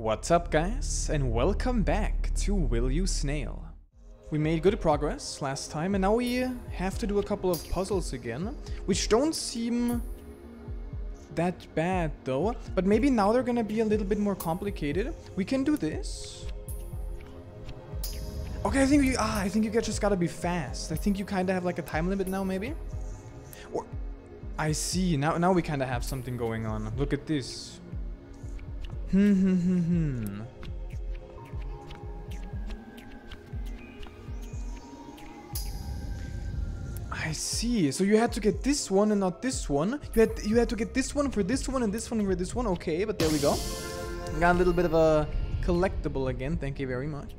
What's up guys and welcome back to Will You Snail. We made good progress last time and now we have to do a couple of puzzles again, which don't seem that bad though, but maybe now they're gonna be a little bit more complicated. We can do this. Okay, I think you ah, I think you just gotta be fast. I think you kinda have like a time limit now maybe? Or I see, now now we kinda have something going on. Look at this. Hmm, hmm, hmm, hmm. I see. So you had to get this one and not this one. You had you had to get this one for this one and this one for this one. Okay, but there we go. Got a little bit of a collectible again. Thank you very much.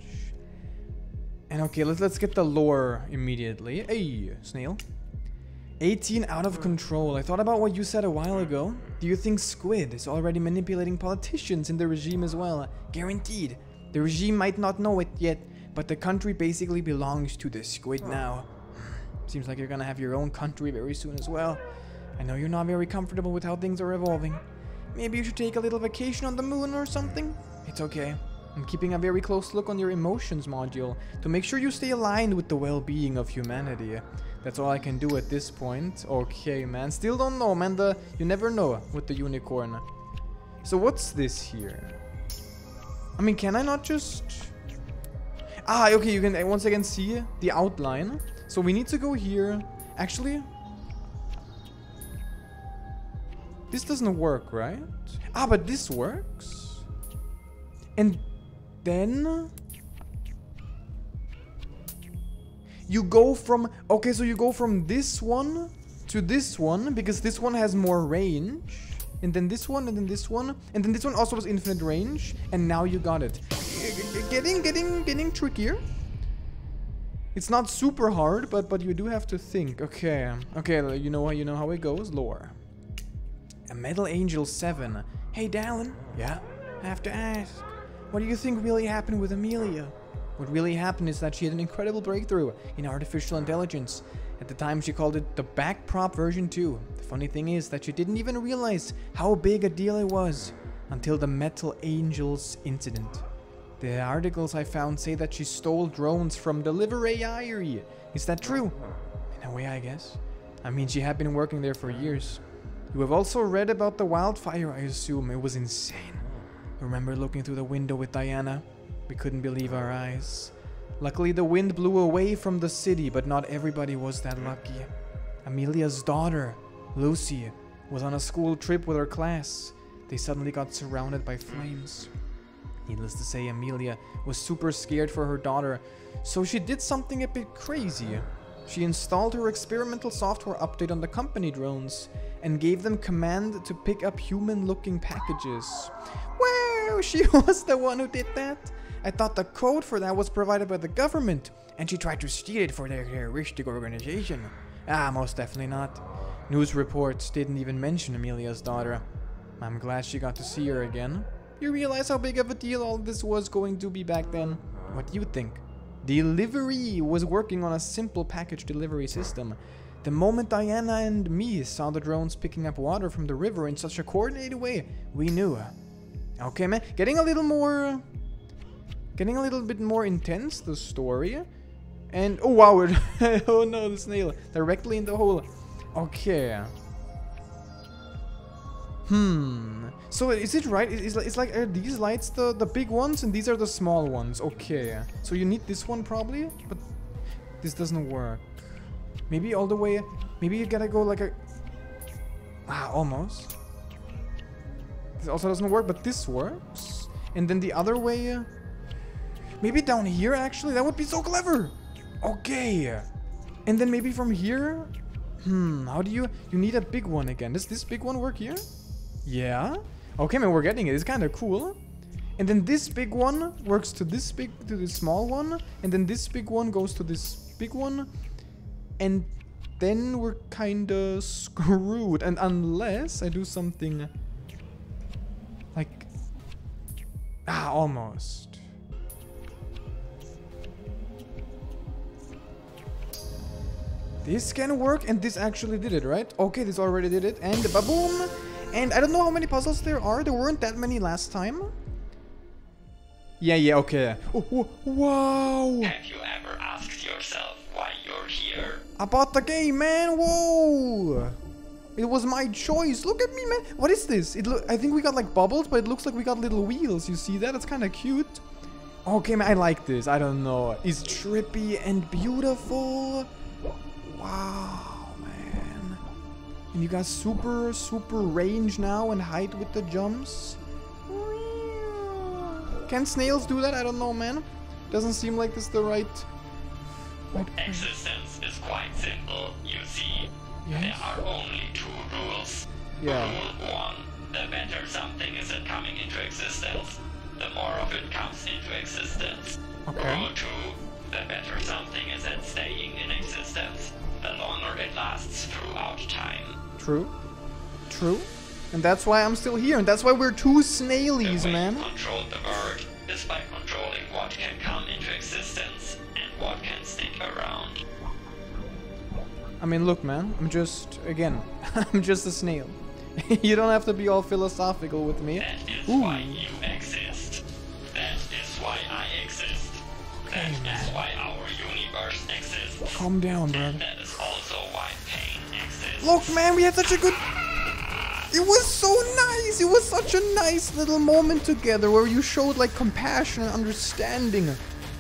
And okay, let's let's get the lore immediately. Hey, snail. 18 out of control. I thought about what you said a while ago. Do you think Squid is already manipulating politicians in the regime as well? Guaranteed. The regime might not know it yet, but the country basically belongs to the Squid oh. now. Seems like you're gonna have your own country very soon as well. I know you're not very comfortable with how things are evolving. Maybe you should take a little vacation on the moon or something? It's okay. I'm keeping a very close look on your emotions module to make sure you stay aligned with the well-being of humanity. That's all I can do at this point. Okay, man. Still don't know, man. The, you never know with the unicorn. So what's this here? I mean, can I not just... Ah, okay, you can once again see the outline. So we need to go here. Actually... This doesn't work, right? Ah, but this works. And then you go from okay so you go from this one to this one because this one has more range and then this one and then this one and then this one also has infinite range and now you got it. Getting getting getting trickier. It's not super hard but but you do have to think. Okay okay you know you know how it goes? Lore. A metal angel 7 hey Dallin. Yeah? I have to ask what do you think really happened with Amelia? What really happened is that she had an incredible breakthrough in artificial intelligence. At the time, she called it the backprop version 2. The funny thing is that she didn't even realize how big a deal it was until the Metal Angels incident. The articles I found say that she stole drones from Delivery AI. Is that true? In a way, I guess. I mean, she had been working there for years. You have also read about the wildfire, I assume. It was insane. Remember looking through the window with Diana? We couldn't believe our eyes. Luckily, the wind blew away from the city, but not everybody was that lucky. Amelia's daughter, Lucy, was on a school trip with her class. They suddenly got surrounded by flames. Needless to say, Amelia was super scared for her daughter, so she did something a bit crazy. She installed her experimental software update on the company drones and gave them command to pick up human-looking packages. Well, she was the one who did that. I thought the code for that was provided by the government, and she tried to steal it for their terroristic organization. Ah, most definitely not. News reports didn't even mention Amelia's daughter. I'm glad she got to see her again. You realize how big of a deal all this was going to be back then? What do you think? Delivery was working on a simple package delivery system. The moment Diana and me saw the drones picking up water from the river in such a coordinated way, we knew. Okay, man. Getting a little more... Getting a little bit more intense, the story. And... Oh, wow. oh, no, the snail. Directly in the hole. Okay. Hmm. So is it right? It's, it's like are these lights the the big ones and these are the small ones? Okay. So you need this one probably, but this doesn't work. Maybe all the way. Maybe you gotta go like a. Ah, almost. This also doesn't work, but this works. And then the other way. Maybe down here actually. That would be so clever. Okay. And then maybe from here. Hmm. How do you? You need a big one again. Does this big one work here? Yeah. Okay, man, we're getting it. It's kind of cool. And then this big one works to this big, to this small one. And then this big one goes to this big one. And then we're kind of screwed. And unless I do something like... Ah, almost. This can work, and this actually did it, right? Okay, this already did it, and ba-boom! And I don't know how many puzzles there are. There weren't that many last time. Yeah, yeah, okay. Oh, oh, wow! Have you ever asked yourself why you're here? About the game, man. Whoa! It was my choice. Look at me, man. What is this? It look. I think we got like bubbles, but it looks like we got little wheels. You see that? It's kind of cute. Okay, man. I like this. I don't know. It's trippy and beautiful. Wow, man. And you got super, super range now and height with the jumps. Can snails do that? I don't know, man. Doesn't seem like this the right... right Existence is quite simple, you see. Yes? There are only two rules. Yeah. Rule one, the better something is at coming into existence, the more of it comes into existence. Okay. Rule two, the better something is at staying in existence, the longer it lasts throughout time. True. True. And that's why I'm still here. And that's why we're two snailies, man. control the bird is by controlling what can come into existence and what can stick around. I mean, look, man. I'm just, again, I'm just a snail. you don't have to be all philosophical with me. That is Ooh. why you exist. That is why I exist. That is why our universe exists. Calm down, And brother. that is also why pain exists. Look, man, we had such a good... It was so nice. It was such a nice little moment together where you showed like compassion and understanding.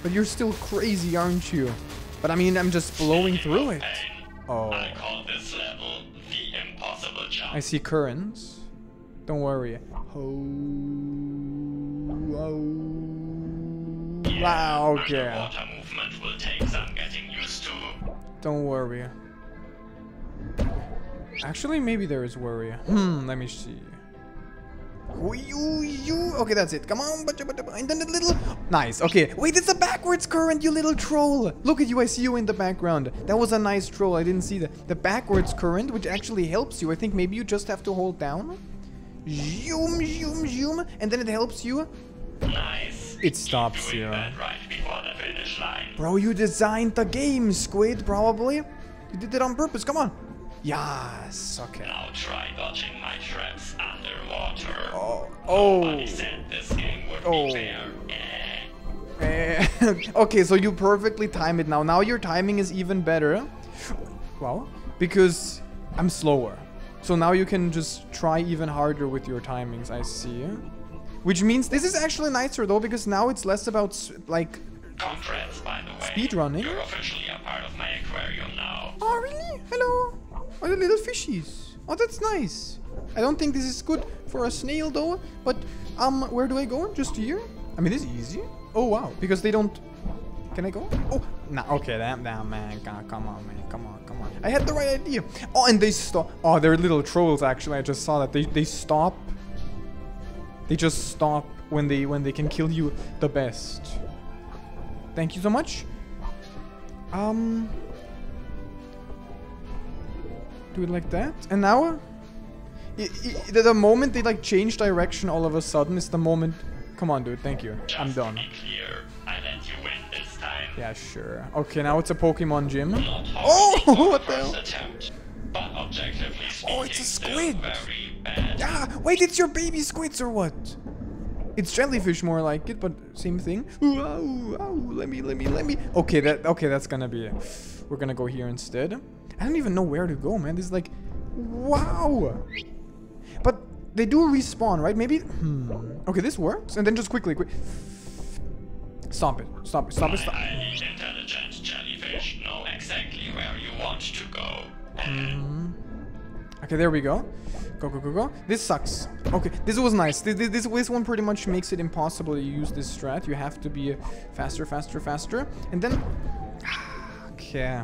But you're still crazy, aren't you? But I mean, I'm just blowing through it. Oh. I call this level the impossible jump. I see currents. Don't worry. Oh. Oh. Wow, okay. Underwater movement will take some getting used to. Don't worry. Actually, maybe there is worry. Hmm, let me see. You, you. Okay, that's it. Come on. bacha, bacha, bacha. And then the little. Nice. Okay. Wait, it's a backwards current, you little troll. Look at you. I see you in the background. That was a nice troll. I didn't see that. The backwards current, which actually helps you. I think maybe you just have to hold down. Zoom, zoom, zoom. And then it helps you. Nice. It stops you. right before the finish line. Bro, you designed the game, Squid, probably. You did it on purpose. Come on. Yes. Okay. Now try dodging my traps underwater. Oh. Oh. Said this game would Oh. Eh, okay, so you perfectly time it now. Now your timing is even better. Well, because I'm slower. So now you can just try even harder with your timings, I see. Which means this is actually nicer though, because now it's less about like. Congrats, by the way. Speedrunning? You're officially a part of my aquarium now. Oh, really? Hello. Oh, the little fishies. Oh, that's nice. I don't think this is good for a snail though. But um, where do I go? Just here? I mean, this is easy. Oh wow, because they don't. Can I go? Oh, nah. Okay, that, that man. Come on, man. Come on, come on. I had the right idea. Oh, and they stop. Oh, they're little trolls. Actually, I just saw that. They they stop. They just stop when they when they can kill you the best. Thank you so much. Um. Do it like that. And now? I, I, the, the moment they like change direction all of a sudden is the moment. Come on, dude. Thank you. Just I'm done. clear, I let you win this time. Yeah, sure. Okay, now it's a Pokemon gym. Oh, what the hell? attempt, but objectively speaking, Oh, it's a still squid. Yeah, wait, it's your baby squids or what? It's jellyfish more like it, but same thing. Ooh, ow, ow, let me, let me, let me. Okay, that okay, that's gonna be. We're gonna go here instead. I don't even know where to go, man. This is like, wow. But they do respawn, right? Maybe. Hmm. Okay, this works. And then just quickly, quick. Stop it! Stop it! Stop it! Stop. intelligent jellyfish know exactly where you want to go. Okay, there we go. Go, go, go, go. This sucks. Okay, this was nice. This, this, this one pretty much makes it impossible to use this strat. You have to be uh, faster, faster, faster. And then... Okay.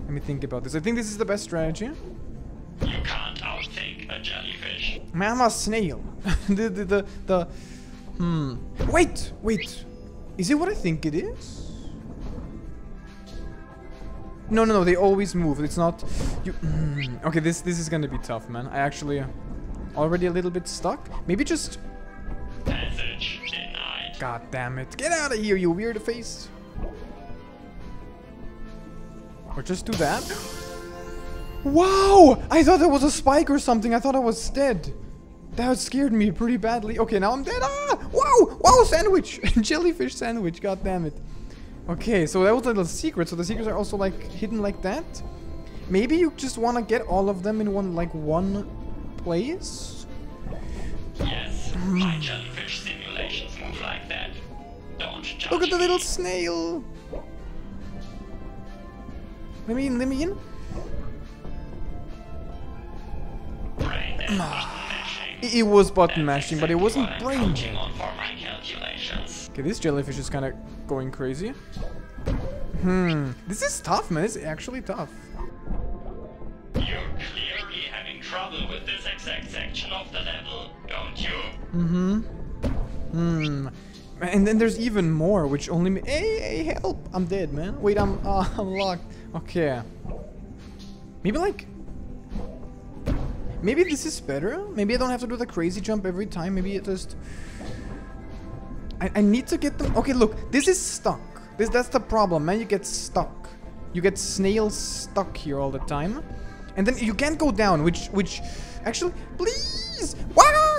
Let me think about this. I think this is the best strategy. You can't outthink a jellyfish. Man, I'm a snail. the, the, the, the... Hmm. Wait! Wait! Is it what I think it is? No, no, no. They always move. It's not... You... Mm. Okay, this, this is gonna be tough, man. I actually... uh, Already a little bit stuck. Maybe just... God damn it. Get out of here, you weird face. Or just do that. Wow! I thought that was a spike or something. I thought I was dead. That scared me pretty badly. Okay, now I'm dead. Ah! Wow! Wow, sandwich! Jellyfish sandwich, god damn it. Okay, so that was a little secret. So the secrets are also like hidden like that. Maybe you just want to get all of them in one like one place. Yes, my jellyfish simulations move like that. Don't Look at the little snail. Let me in. Let me in. Brain and button ah. mashing. It, was button mashing, but it wasn't brain. Counting on for my calculations. Okay, this jellyfish is kind of going crazy. Hmm. This is tough, man. It's actually tough. You're clearly having trouble with this exact section of the level, don't you? Mm-hmm. Hmm. And then there's even more, which only me. Hey, hey, help! I'm dead, man. Wait, I'm uh, I'm locked. Okay. Maybe like. Maybe this is better. Maybe I don't have to do the crazy jump every time. Maybe it just. I, I need to get them. Okay, look. This is stuck. This that's the problem, man. You get stuck. You get snails stuck here all the time, and then you can't go down. Which which, actually, please. Wow,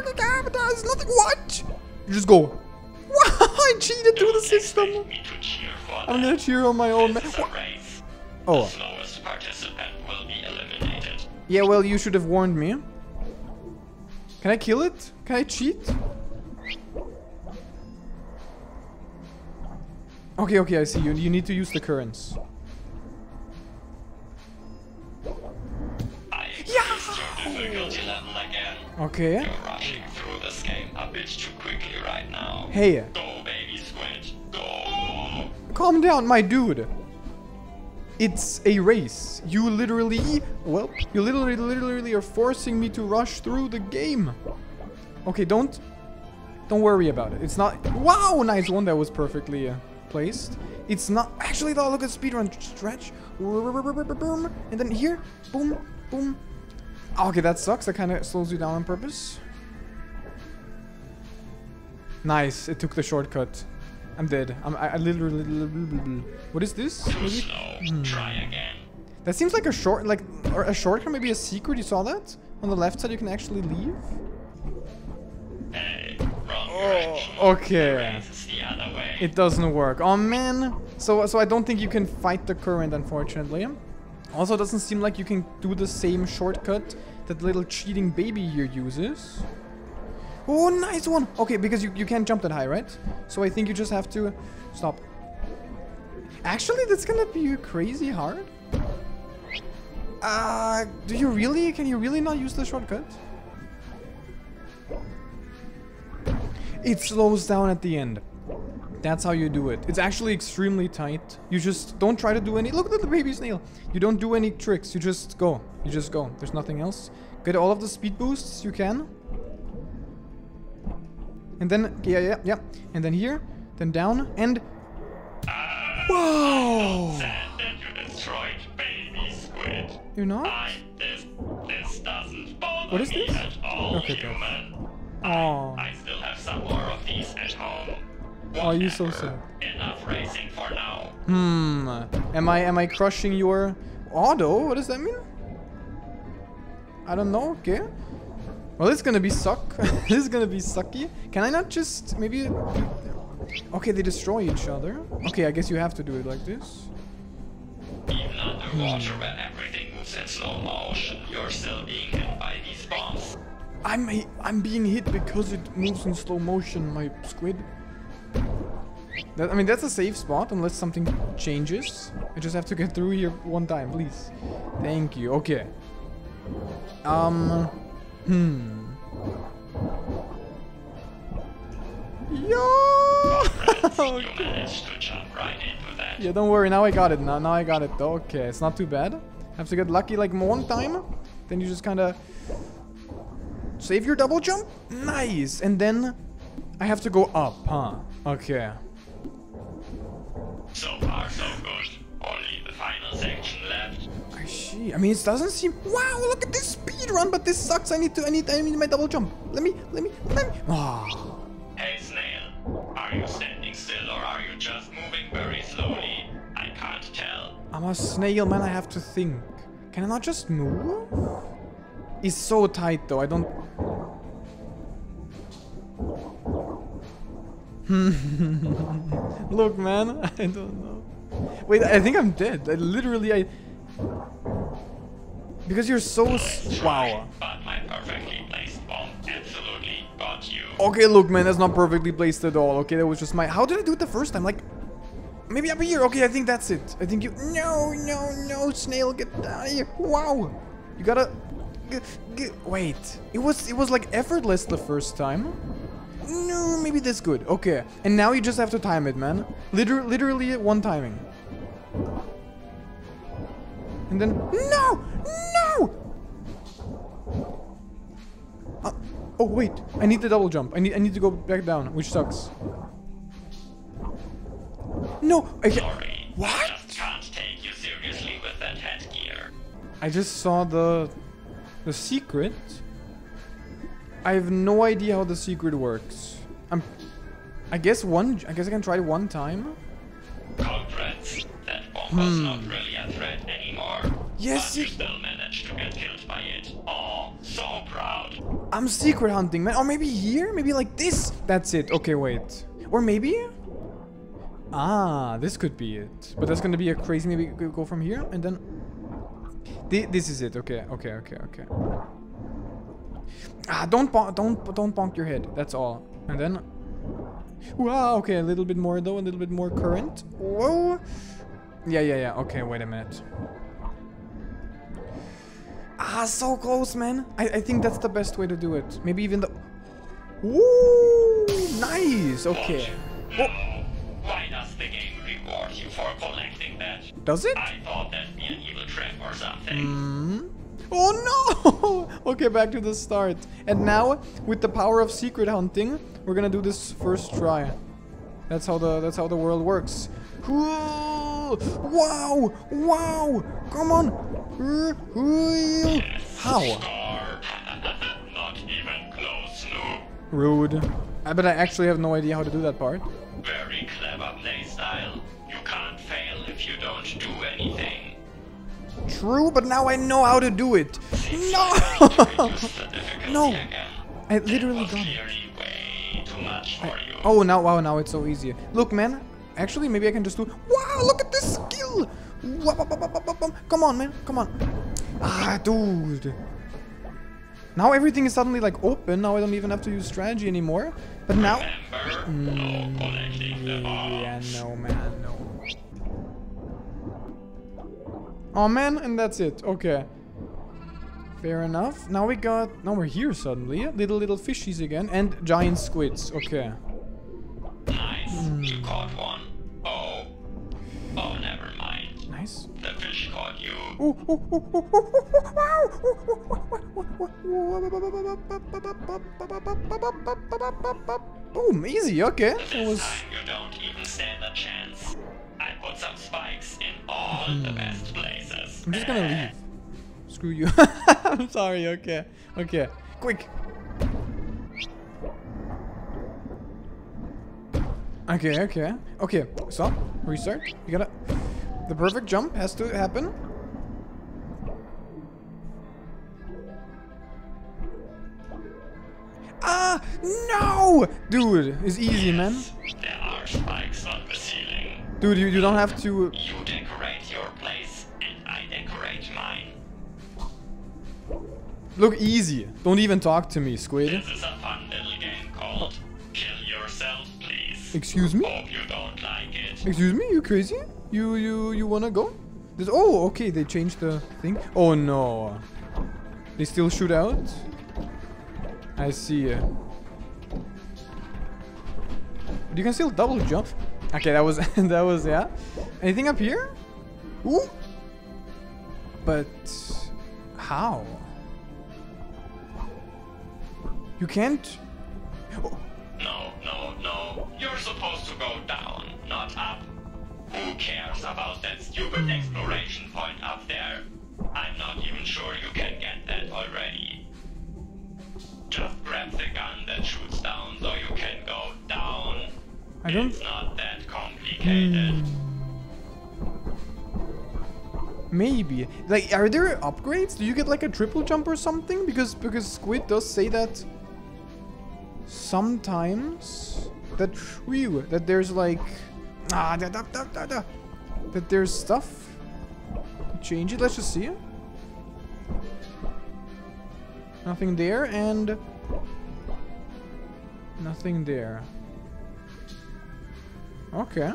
there's nothing. What? You just go. Wow, I cheated through the system. expect me to I'm gonna cheer on my own. Man. is a Wha- race. Oh. The participant will be eliminated. Yeah, well, you should have warned me. Can I kill it? Can I cheat? Okay, okay, I see you. You need to use the currents. I increased your difficulty level again. Okay. You're rushing through this game a bit too quickly right. Hey, Go, baby calm down, my dude. It's a race. You literally, well, you literally, literally are forcing me to rush through the game. Okay, don't, don't worry about it. It's not, wow, nice one. That was perfectly uh, placed. It's not, actually though, look at speedrun stretch. And then here, boom, boom. Okay, that sucks. That kind of slows you down on purpose. Nice, it took the shortcut. I'm dead. I'm, I, I literally, what is this? Maybe? slow. Hmm. Try again. That seems like a short, like or a shortcut, maybe a secret. You saw that on the left side. You can actually leave. Hey, wrong Oh, okay. It doesn't work. Oh man. So so I don't think you can fight the current, unfortunately. Also, doesn't seem like you can do the same shortcut that little cheating baby here uses. Oh, nice one. Okay, because you, you can't jump that high, right? So I think you just have to stop. Actually, that's gonna be crazy hard. Uh, do you really? Can you really not use the shortcut? It slows down at the end. That's how you do it. It's actually extremely tight. You just don't try to do any... Look at the baby snail. You don't do any tricks. You just go. You just go. There's nothing else. Get all of the speed boosts you can. And then... Yeah, yeah, yeah. And then here. Then down. And... Whoa! Sad that you destroyed baby squid. You're not? I this this What is this? Okay, human. Oh. I still have some more of these at home. Oh, you so sad. Enough racing for now. Hmm. Am I am I crushing your auto? What does that mean? I don't know. Okay. Well, it's gonna be suck. this is gonna be sucky. Can I not just maybe? Okay, they destroy each other. Okay, I guess you have to do it like this. Even underwater when everything moves in slow motion, you're still being hit by these bombs. I'm I'm being hit because it moves in slow motion, my squid. That, I mean, that's a safe spot unless something changes. I just have to get through here one time, please. Thank you. Okay. Um. Hmm. Yo! You managed to jump right into that. yeah, don't worry. Now I got it. Now, now I got it. Okay, it's not too bad. Have to get lucky like one time. Then you just kind of save your double jump. Nice. And then I have to go up, huh? Okay. So far, so good. Only the final section left. I see. I mean, it doesn't seem. Wow! Look at this speed run, but this sucks. I need to. I need. I need my double jump. Let me. Let me. Let me. Ah. Hey, Snail. Are you standing still or are you just moving very slowly? I can't tell. I'm a snail, man. I have to think. Can I not just move? It's so tight, though. I don't. Look, man, I don't know. Wait, I think I'm dead. I literally, I. Because you're so. Wow. But my perfectly placed bomb absolutely got you. Okay, look, man, that's not perfectly placed at all. Okay, that was just my. How did I do it the first time? Like, maybe up here. Okay, I think that's it. I think you. No, no, no, snail, get down here. Wow, you gotta. G g wait, it was it was like effortless the first time. No, maybe that's good. Okay, and now you just have to time it, man. Liter literally one timing. And then no, no. Uh, oh wait, I need the double jump. I need I need to go back down, which sucks. No, I Sorry. What? I just can't take you seriously with that headgear. I just saw the the secret. I have no idea how the secret works. I'm I guess one I guess I can try it one time. Congrats. That bomb was not really a threat anymore. Hmm. Yes, but you still managed to get killed by it. Oh, so proud. I'm secret hunting, man. Or maybe here? Maybe like this? That's it. Okay, wait. Or maybe? Ah, this could be it. But that's gonna be a crazy... Maybe go go from here and then... Thi- This is it. Okay, okay, okay, okay. Ah, don't don't, don't bonk your head. That's all. And then... Wow, okay, a little bit more though, a little bit more current. Whoa! Yeah, yeah, yeah. Okay, wait a minute. Ah, so close, man. I, I think that's the best way to do it. Maybe even the... Ooh, nice. Okay. No. Reward you for collecting that? Does it? I thought that'd be an evil trap or something. Hmm? Oh no! okay, back to the start. And now, with the power of secret hunting, we're gonna do this first try. That's how the that's how the world works. Wow! Wow! Come on! How? Not even close, noob. Rude. I bet I actually have no idea how to do that part. But now I know how to do it. No! No. I literally got it. you. Oh, now, wow, now it's so easy. Look, man. Actually, maybe I can just do... Wow, look at this skill! Come on, man. Come on. Ah, dude. Now everything is suddenly, like, open. Now I don't even have to use strategy anymore. But now... The Yeah, no, man, Oh, man, and that's it. Okay. Fair enough. Now we got... Now we're here suddenly. Little, little fishies again. And giant squids. Okay. Nice, Hmm. you caught one. Oh. Oh, never mind. Nice. The fish caught you. Boom, easy, okay. That This was time you don't even stand a chance. I put some spikes in all the best places. Hmm. I'm just gonna leave. Screw you. I'm sorry, okay. Okay. Quick. Okay, okay. Okay, stop. Restart. You gotta... The perfect jump has to happen. Ah! No! Dude, it's easy, man. There are spikes on the ceiling. Dude, you, you don't have to... Uh, you decorate your place, and I decorate mine. Look easy. Don't even talk to me, Squid. This is a fun little game called Kill Yourself, Please. Excuse me? Hope you don't like it. Excuse me, you crazy? You you you wanna go? There's, oh, okay, they changed the thing. Oh no, they still shoot out. I see. But you can still double jump. Okay, that was that was yeah. Anything up here? Ooh. But how? You can't. Oh, No, no, no. You're supposed to go down, not up. Who cares about that stupid exploration point up there? I'm not even sure you can get that already. Just grab the gun that shoots down so you can. I don't. It's not that complicated. Maybe. Like, are there upgrades? Do you get like a triple jump or something? Because because Squid does say that sometimes. that whew, that there's like ah da, da, da, da, da, that there's stuff. Change it. Let's just see. Nothing there and nothing there. Okay.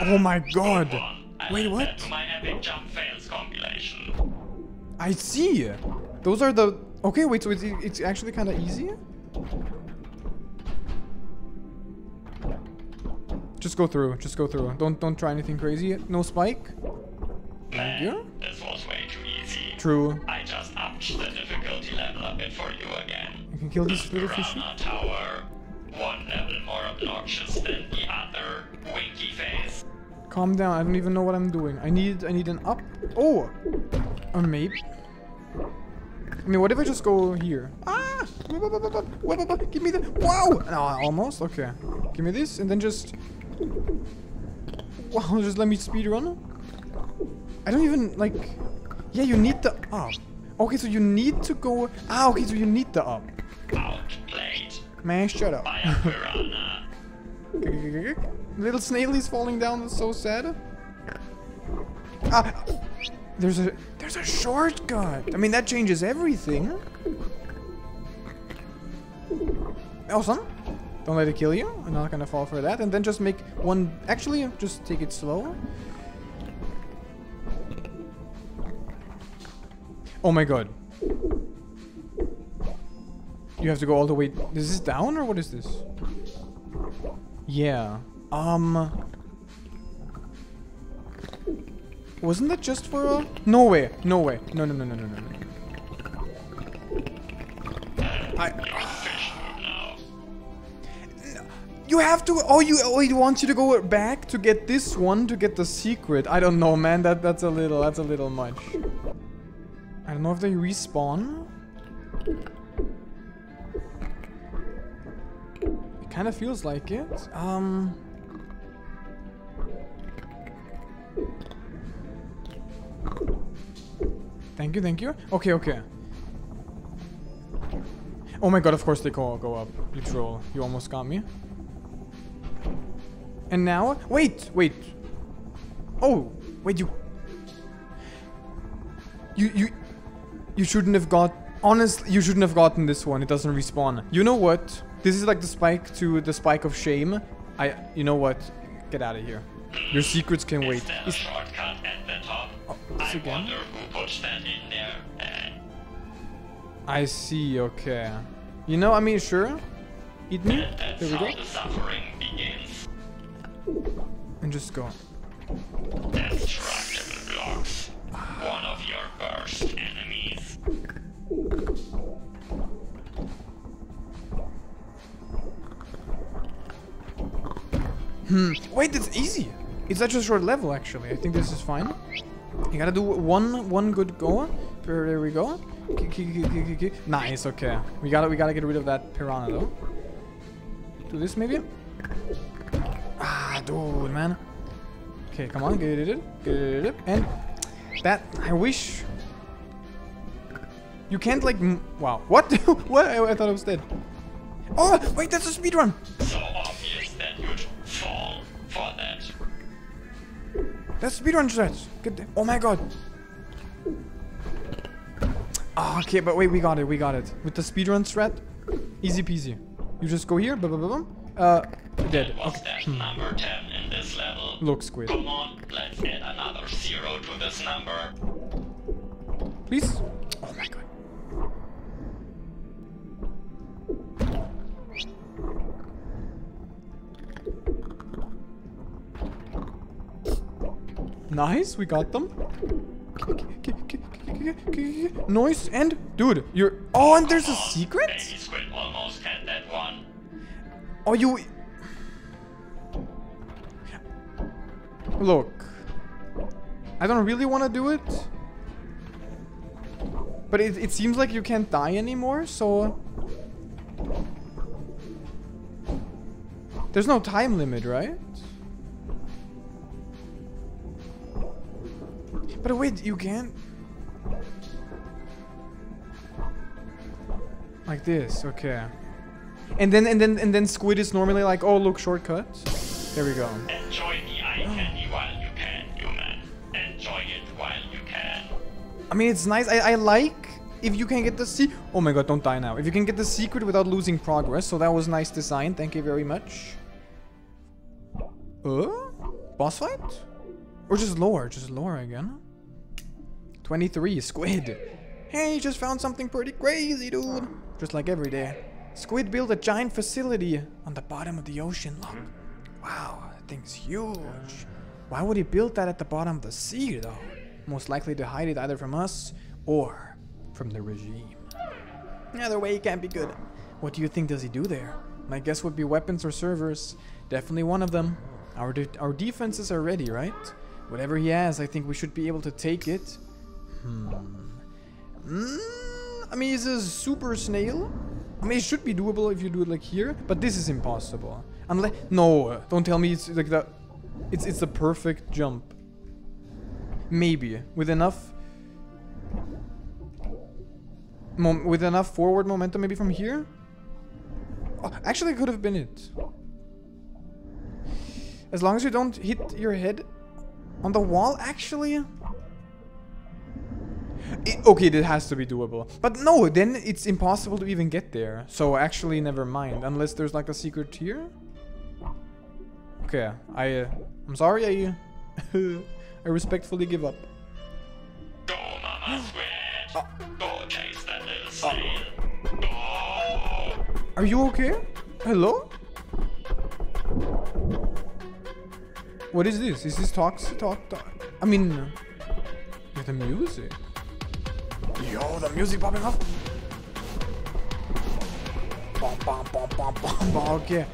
Oh my god. Wait, what? that to my epic jump fails compilation. I see. Those are the Okay, wait, so it's it's actually kind of easy? Just go through. Just go through. Don't don't try anything crazy. No spike. Man, you. this was way too easy. True. I just upped the difficulty level a bit for you again. You can kill this little fishy. Tower, one level more obnoxious than the other. Winky face. Calm down. I don't even know what I'm doing. I need I need an up. Oh, or maybe. I mean, what if I just go here? Ah! Give me the. Wow! No, almost. Okay. Give me this, and then just. Wow! Just let me speed run. I don't even like. Yeah, you need the up. Okay, so you need to go. Ah, okay, so you need the up. Outplayed Man, shut up. by a piranha. Little snailie's falling down. That's so sad. Ah, there's a there's a shortcut. I mean that changes everything. Awesome. Don't let it kill you. I'm not gonna fall for that. And then just make one. Actually, just take it slow. Oh my god. You have to go all the way. Is this down or what is this? Yeah. Um. Wasn't that just for a? No way. No way. No, no, no, no, no, no. no. I. You have to. Oh, you. Oh, he wants you to go back to get this one to get the secret. I don't know, man. That that's a little. That's a little much. I don't know if they respawn. Kind of feels like it. Um. Thank you, thank you. Okay, okay. Oh my god, of course they go, go up. You troll. You almost got me. And now? Wait, wait. Oh, wait, you... You, you... You shouldn't have got... Honestly, you shouldn't have gotten this one. It doesn't respawn. You know what? This is like the spike to the spike of shame. I... You know what? Get out of here. Your secrets can wait. Is shortcut at the top? Oh, this I again? wonder who put that in there. I see, okay. You know, I mean, sure. Eat me. that's There we go. the suffering begins. And just go. Destructible blocks. One of your worst enemies. Hmm. Wait, it's easy. It's such a short level, actually. I think this is fine. You gotta do one one good go. There we go. Nice. Okay. We gotta we gotta get rid of that piranha though. Do this maybe. Ah, dude, man. Okay, come on, get it, get it, and that I wish. You can't like. Wow. What? what? I, I thought I was dead. Oh, wait, that's a speed run. That's speedrun strats. Get the- oh my god. Ah, okay, but wait, we got it, we got it. With the speedrun strat, easy peasy. You just go here, boom, boom, boom, boom. Uh, dead. Okay. number 10 in this level? Look, squid. Come on, let's add another zero to this number. Please. Nice, we got them. Noise and dude, you're. Oh, and there's a secret. Almost had that one. Oh, you. Look. I don't really want to do it. But it, it seems like you can't die anymore, so. There's no time limit, right? But wait, you can't. Like this, okay. And then and then and then squid is normally like, oh look, shortcut. There we go. Enjoy the eye candy while you can, human. Enjoy it while you can. I mean, it's nice. I, I like if you can get the se- Oh my god, don't die now. If you can get the secret without losing progress. So that was nice design. Thank you very much. Uh? Boss fight? Or just lore? Just lore again? 23, Squid. Hey, just found something pretty crazy, dude. Just like every day. Squid built a giant facility on the bottom of the ocean. Look. Wow, that thing's huge. Why would he build that at the bottom of the sea, though? Most likely to hide it either from us or from the regime. Either way, he can't be good. What do you think does he do there? My guess would be weapons or servers. Definitely one of them. Our, de our defenses are ready, right? Whatever he has, I think we should be able to take it. Hmm. Mm, I mean, it's a super snail. I mean, it should be doable if you do it like here, but this is impossible. Unless, no, don't tell me it's like that. It's it's the perfect jump. Maybe with enough, mom with enough forward momentum, maybe from here. Oh, actually, could have been it. As long as you don't hit your head on the wall, actually. It, okay, that has to be doable. But no, then it's impossible to even get there. So actually, never mind. Unless there's like a secret here. Okay, I, uh, I'm sorry. I, I respectfully give up. Are you okay? Hello? What is this? Is this talk? Talk? talk? I mean, the music. Yo, the music popping bom. Okay.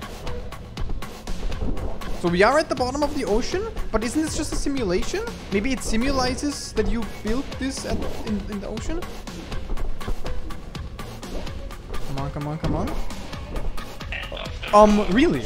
So we are at the bottom of the ocean, but isn't this just a simulation? Maybe it simulates that you built this at, in, in the ocean? Come on, come on, come on. Um, really?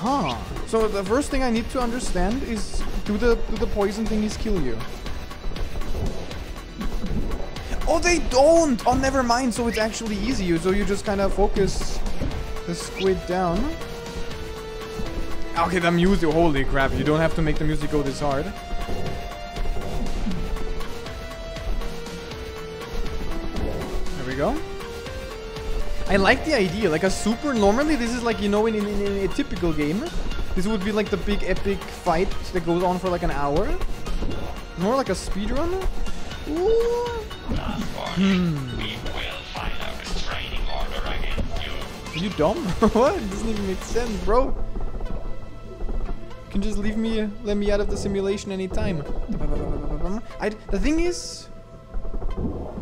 Huh. So the first thing I need to understand is do the do the poison thingies kill you? Oh, they don't! Oh, never mind. So it's actually easy. So you just kind of focus the squid down. Okay, the music. Holy crap! You don't have to make the music go this hard. There we go. I like the idea, like a super, normally this is like, you know, in, in, in a typical game, this would be like the big epic fight that goes on for like an hour. More like a speedrun. Ooh. Last warning. We will file a restraining order against you. Are you dumb? what? It doesn't even make sense, bro. You can just leave me, let me out of the simulation anytime. I, the thing is,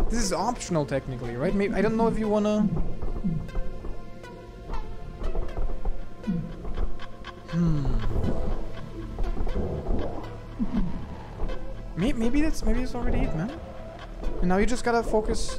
this is optional technically, right? Maybe, I don't know if you wanna... Hmm. Maybe, maybe that's maybe it's already it, man. And now you just gotta focus.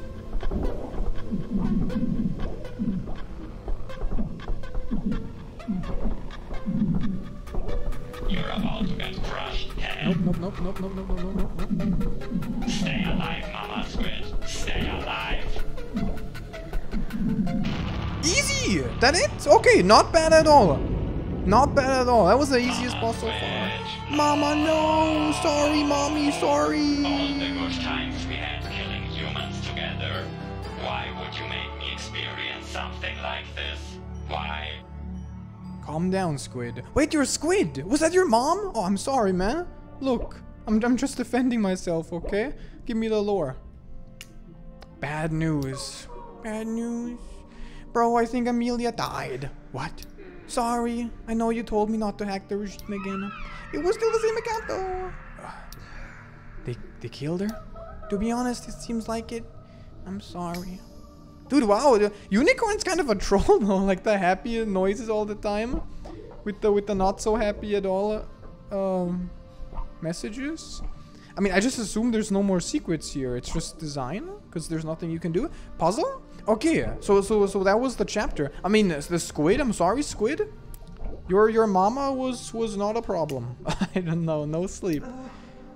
You're about to get crushed, Nope, nope, nope, nope, nope, nope, nope, nope, nope. Stay alive, Mama Squid. Stay alive. Easy! That it? Okay, not bad at all. Not bad at all. That was the easiest boss so far. Mama, no! Sorry, mommy, sorry! All the good times we had killing humans together. Why would you make me experience something like this? Why? Calm down, Squid. Wait, you're a Squid! Was that your mom? Oh, I'm sorry, man. Look, I'm, I'm just defending myself, okay? Give me the lore. Bad news. Bad news. Bro, I think Amelia died. What? Sorry. I know you told me not to hack the regime again. It was still the same account, though. They, they killed her? To be honest, it seems like it. I'm sorry. Dude, wow, the unicorn's kind of a troll though, like the happy noises all the time, with the with the not so happy at all, um, messages. I mean, I just assume there's no more secrets here. It's just design, because there's nothing you can do. Puzzle? Okay, so so so that was the chapter. I mean, the squid. I'm sorry, squid. Your your mama was was not a problem. I don't know. No sleep.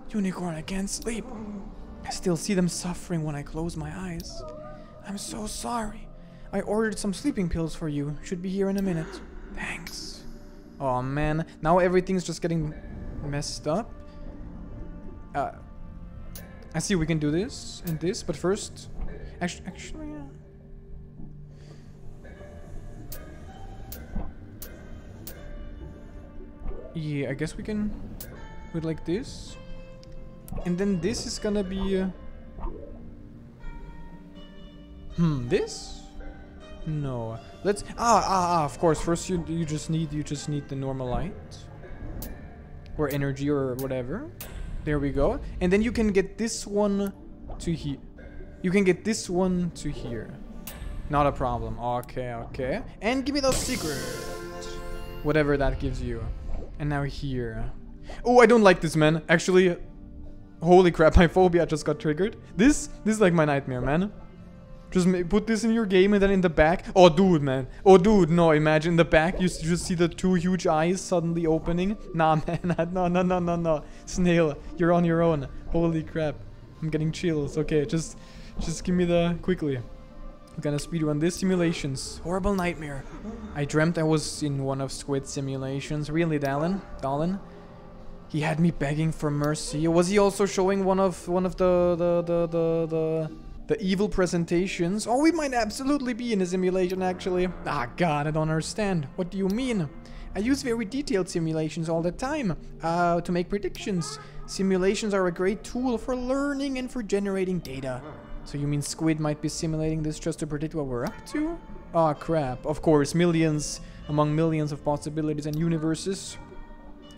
Unicorn, I can't sleep. I still see them suffering when I close my eyes. I'm so sorry. I ordered some sleeping pills for you. Should be here in a minute. Thanks. Oh man, now everything's just getting messed up. Uh, I see we can do this and this, but first, actually, actually, yeah. I guess we can do it like this. And then this is gonna be... Uh, hmm, this? No. Let's... Ah, ah, ah, of course. First you, you just need, you just need the normal light. Or energy or whatever. There we go. And then you can get this one to here. You can get this one to here. Not a problem. Okay, okay. And give me those secrets. Whatever that gives you. And now here. Oh, I don't like this, man. Actually, holy crap, my phobia just got triggered. This, this is like my nightmare, man. Just put this in your game and then in the back. Oh, dude, man. Oh, dude, no, imagine in the back you just see the two huge eyes suddenly opening. Nah, man, no, no, no, no, no. Snail, you're on your own. Holy crap. I'm getting chills. Okay, just, just give me the, quickly. I'm gonna speedrun this simulations. Horrible nightmare. I dreamt I was in one of Squid simulations. Really, Dallin? Dallin? He had me begging for mercy. Was he also showing one of one of the the the the the, the evil presentations? Oh, we might absolutely be in a simulation actually. Ah, God, I don't understand. What do you mean? I use very detailed simulations all the time uh, to make predictions. Simulations are a great tool for learning and for generating data. So you mean Squid might be simulating this just to predict what we're up to? Oh crap, of course, millions among millions of possibilities and universes.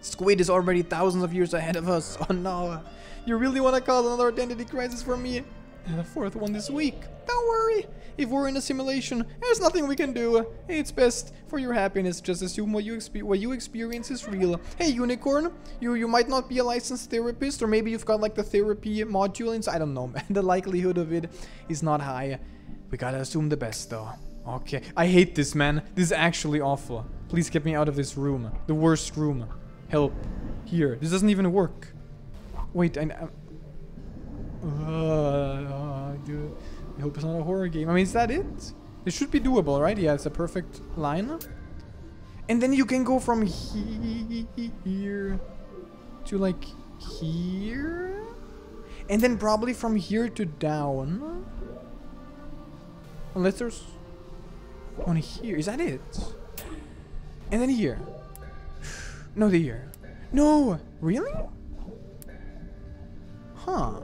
Squid is already thousands of years ahead of us. Oh no, you really want to cause another identity crisis for me? And a fourth one this week. Don't worry, if we're in a simulation, there's nothing we can do. It's best for your happiness, just assume what you, what you experience is real. Hey Unicorn, you, you might not be a licensed therapist, or maybe you've got like the therapy module inside, I don't know, man. The likelihood of it is not high. We gotta assume the best though. Okay, I hate this man, this is actually awful. Please get me out of this room, the worst room. Help, here, this doesn't even work. Wait, I... I uh, dude. I hope it's not a horror game. I mean, is that it? It should be doable, right? Yeah, it's a perfect line. And then you can go from he here to like here. And then probably from here to down. Unless there's one here. Is that it? And then here. No, the here. No! Really? Huh.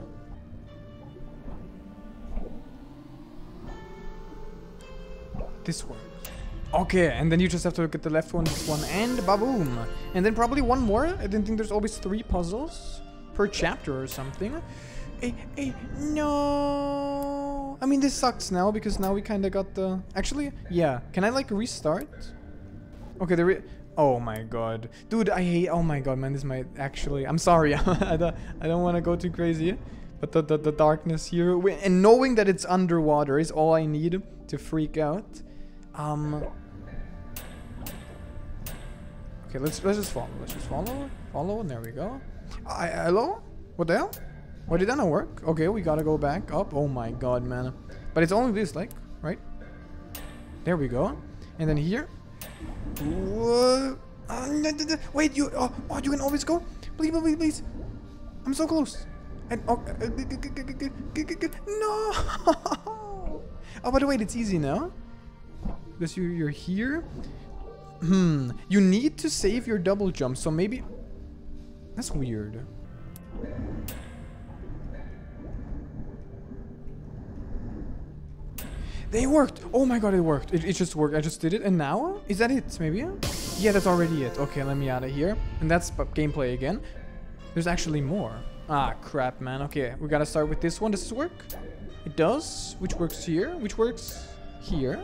This one. Okay, and then you just have to get the left one, this one, and baboom. And then probably one more. I didn't think there's always three puzzles per chapter or something. Hey, hey, no. I mean, this sucks now because now we kind of got the... Actually, yeah. Can I, like, restart? Okay, the re... Oh my god. Dude, I hate... Oh my god, man, this might actually... I'm sorry. I don't, I don't want to go too crazy. But the, the, the darkness here... And knowing that it's underwater is all I need to freak out. Um. Okay, let's let's just follow. Let's just follow. Follow, and there we go. I, hello? What the hell? Why did that not work? Okay, we gotta go back up. Oh my god, man. But it's only this, like, right? There we go. And then here. Uh, wait, you. Oh, oh, you can always go. Please, please, please. I'm so close. And oh, no. oh, by the way, it's easy now because you, you're here. Hmm. You need to save your double jump, so maybe... That's weird. They worked! Oh my god, it worked. It, it just worked. I just did it. And now? Is that it, maybe? Yeah, that's already it. Okay, let me out of here. And that's gameplay again. There's actually more. Ah, crap, man. Okay, we gotta start with this one. Does this work? It does. Which works here. Which works here.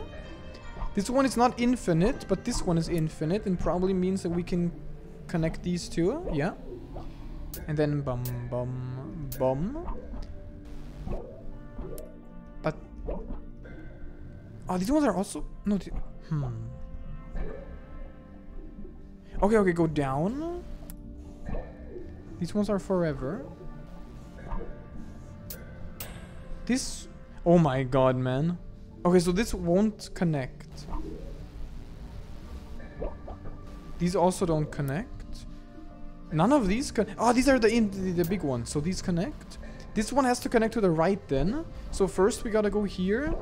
This one is not infinite, but this one is infinite and probably means that we can connect these two. Yeah. And then bum bum bum. But oh, these ones are also no. Hmm. Okay, okay, go down. These ones are forever. This... Oh my god, man. Okay, so this won't connect. These also don't connect. None of these can... Oh, these are the, in the, the big ones. So these connect. This one has to connect to the right then. So first we gotta go here.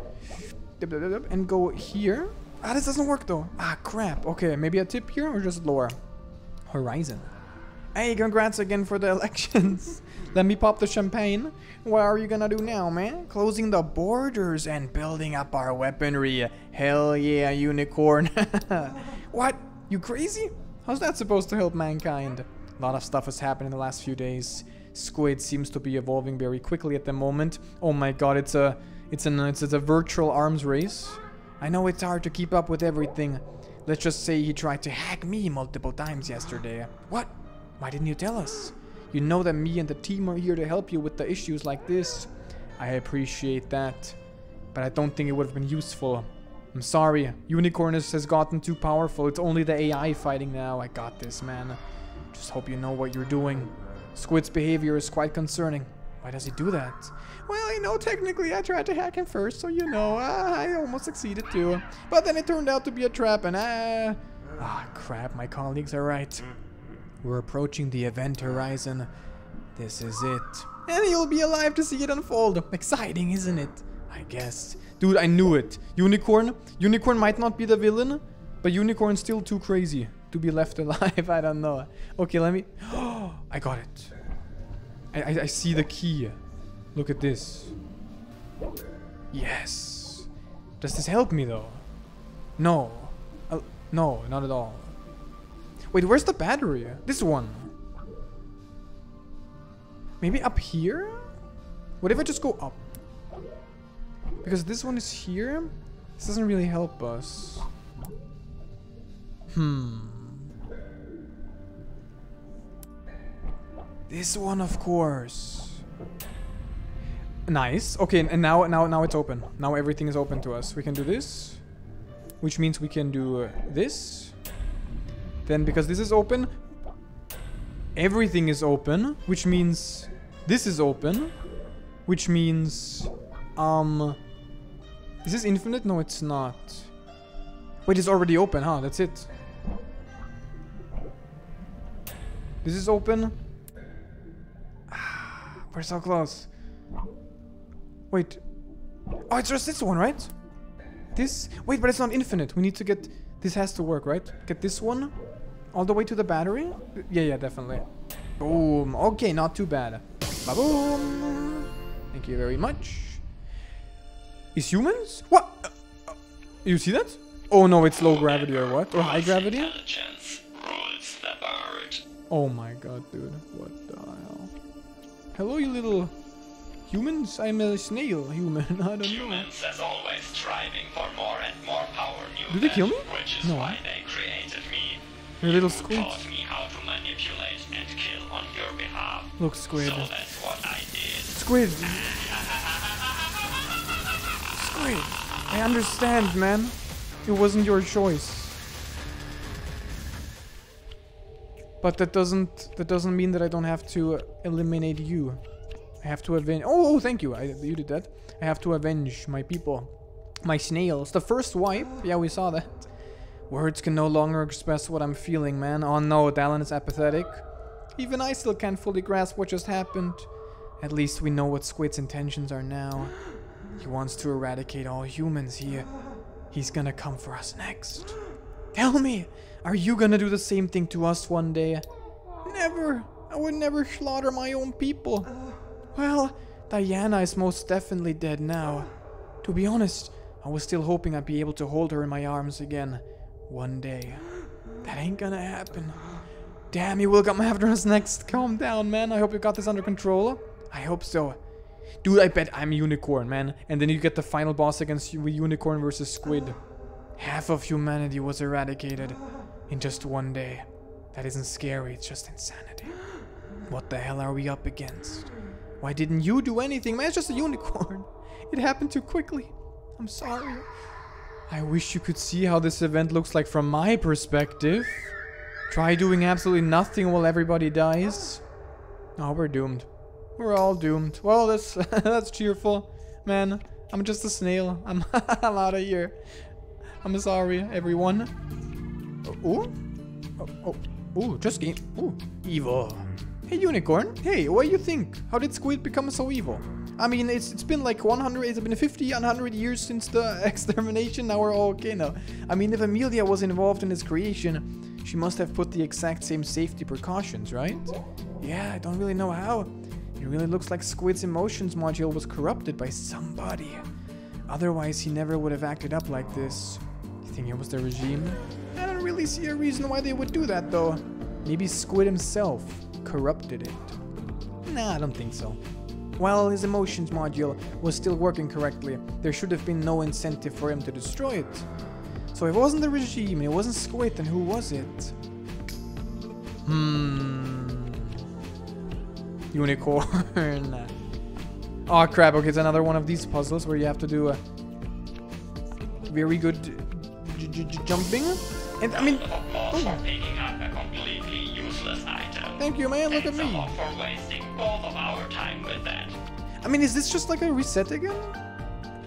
And go here. Ah, this doesn't work though. Ah, crap. Okay, maybe a tip here or just lower? Horizon. Hey, congrats again for the elections. Let me pop the champagne. What are you gonna do now, man? Closing the borders and building up our weaponry. Hell yeah, unicorn. what? You crazy? How's that supposed to help mankind? A lot of stuff has happened in the last few days. Squid seems to be evolving very quickly at the moment. Oh my god, it's a it's an it's, it's a virtual arms race. I know it's hard to keep up with everything. Let's just say he tried to hack me multiple times yesterday. What? Why didn't you tell us? You know that me and the team are here to help you with the issues like this. I appreciate that, but I don't think it would have been useful. I'm sorry, Unicornus has gotten too powerful. It's only the AI fighting now. I got this, man. Just hope you know what you're doing. Squid's behavior is quite concerning. Why does he do that? Well, you know, technically I tried to hack him first, so you know, uh, I almost succeeded too. But then it turned out to be a trap and uh... Ah, crap, my colleagues are right. We're approaching the event horizon. This is it. And you'll be alive to see it unfold. Exciting, isn't it? I guess. Dude, I knew it. Unicorn? Unicorn might not be the villain, but Unicorn's still too crazy to be left alive. I don't know. Okay, let me... I got it. I, I, I see the key. Look at this. Yes. Does this help me though? No. Uh, no, not at all. Wait, where's the battery? This one. Maybe up here? What if I just go up? Because this one is here. This doesn't really help us. Hmm. This one, of course. Nice. Okay, and now now now it's open. Now everything is open to us. We can do this, which means we can do this. Then because this is open, everything is open, which means this is open, which means um is this infinite? No, it's not. Wait, it's already open, huh? That's it. This is open. We're so close. Wait. Oh, it's just this one, right? This? Wait, but it's not infinite. We need to get... This has to work, right? Get this one all the way to the battery? Yeah, yeah, definitely. Boom. Okay, not too bad. Ba-boom. Thank you very much. Is humans? What? You see that? Oh no, it's low gravity or what? Or high gravity? Oh my god, dude. What the hell? Hello, you little humans. I'm a snail human. I don't know. Humans, as always, striving for more and more power. Do they kill me? Which is no. why they created me. Your little squid. taught me how to manipulate and kill on your behalf. Look, squid. So that's what I did. Squid. squid. I understand, man. It wasn't your choice. But that doesn't that doesn't mean that I don't have to eliminate you. I have to avenge. Oh, oh, thank you. I you did that. I have to avenge my people, my snails. The first wipe. Yeah, we saw that. Words can no longer express what I'm feeling, man. Oh no, Dallin is apathetic. Even I still can't fully grasp what just happened. At least we know what Squid's intentions are now. He wants to eradicate all humans here. He's gonna come for us next. Tell me, are you gonna do the same thing to us one day? Never. I would never slaughter my own people. Well, Diana is most definitely dead now. To be honest, I was still hoping I'd be able to hold her in my arms again. One day. That ain't gonna happen. Damn, he will come after us next. Calm down, man. I hope you got this under control. I hope so. Dude, I bet I'm Unicorn, man. And then you get the final boss against you Unicorn versus Squid. Half of humanity was eradicated in just one day. That isn't scary, it's just insanity. What the hell are we up against? Why didn't you do anything? Man, it's just a unicorn. It happened too quickly. I'm sorry. I wish you could see how this event looks like from my perspective. Try doing absolutely nothing while everybody dies. Oh, we're doomed. We're all doomed. Well, that's that's cheerful, man. I'm just a snail. I'm I'm out of here. I'm sorry, everyone. Uh, uh, oh, oh, oh, oh, just game. Oh, evil. Hey, unicorn. Hey, what do you think? How did Squid become so evil? I mean, it's it's been like 100, it's been 50, 100 years since the extermination. Now we're all okay now. I mean, if Amelia was involved in its creation, she must have put the exact same safety precautions, right? Yeah, I don't really know how. It really looks like Squid's emotions module was corrupted by somebody. Otherwise, he never would have acted up like this. You think it was the regime? I don't really see a reason why they would do that, though. Maybe Squid himself corrupted it. Nah, I don't think so. While his emotions module was still working correctly, there should have been no incentive for him to destroy it. So it wasn't the regime, it wasn't Squid, then who was it? Hmm. Unicorn. oh crap, okay, it's another one of these puzzles where you have to do a very good jumping. And I mean, oh. picking up a completely useless item. Thank you, man. Look at me. Of our time with that. I mean, is this just like a reset again?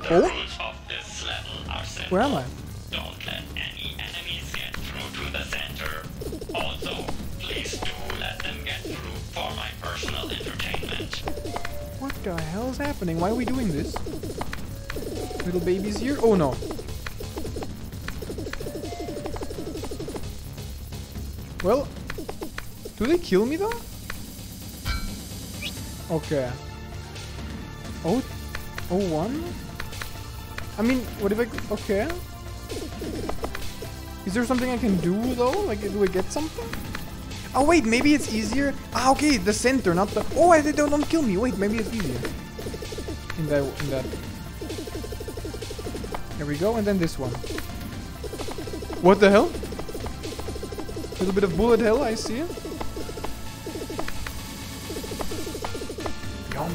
The oh? rules of this level are simple. Where am I? Don't let any enemies get through to the center. Also, please do let them get through for my personal entertainment. What the hell is happening? Why are we doing this? Little babies here? Oh no. Well, do they kill me though? Okay. Oh, oh one? I mean, what if I, okay. Is there something I can do though? Like, do I get something? Oh wait, maybe it's easier. Ah, okay, the center, not the. Oh, I don't, don't kill me. Wait, maybe it's easier. In that, in that. There we go, and then this one. What the hell? A Little bit of bullet hell, I see.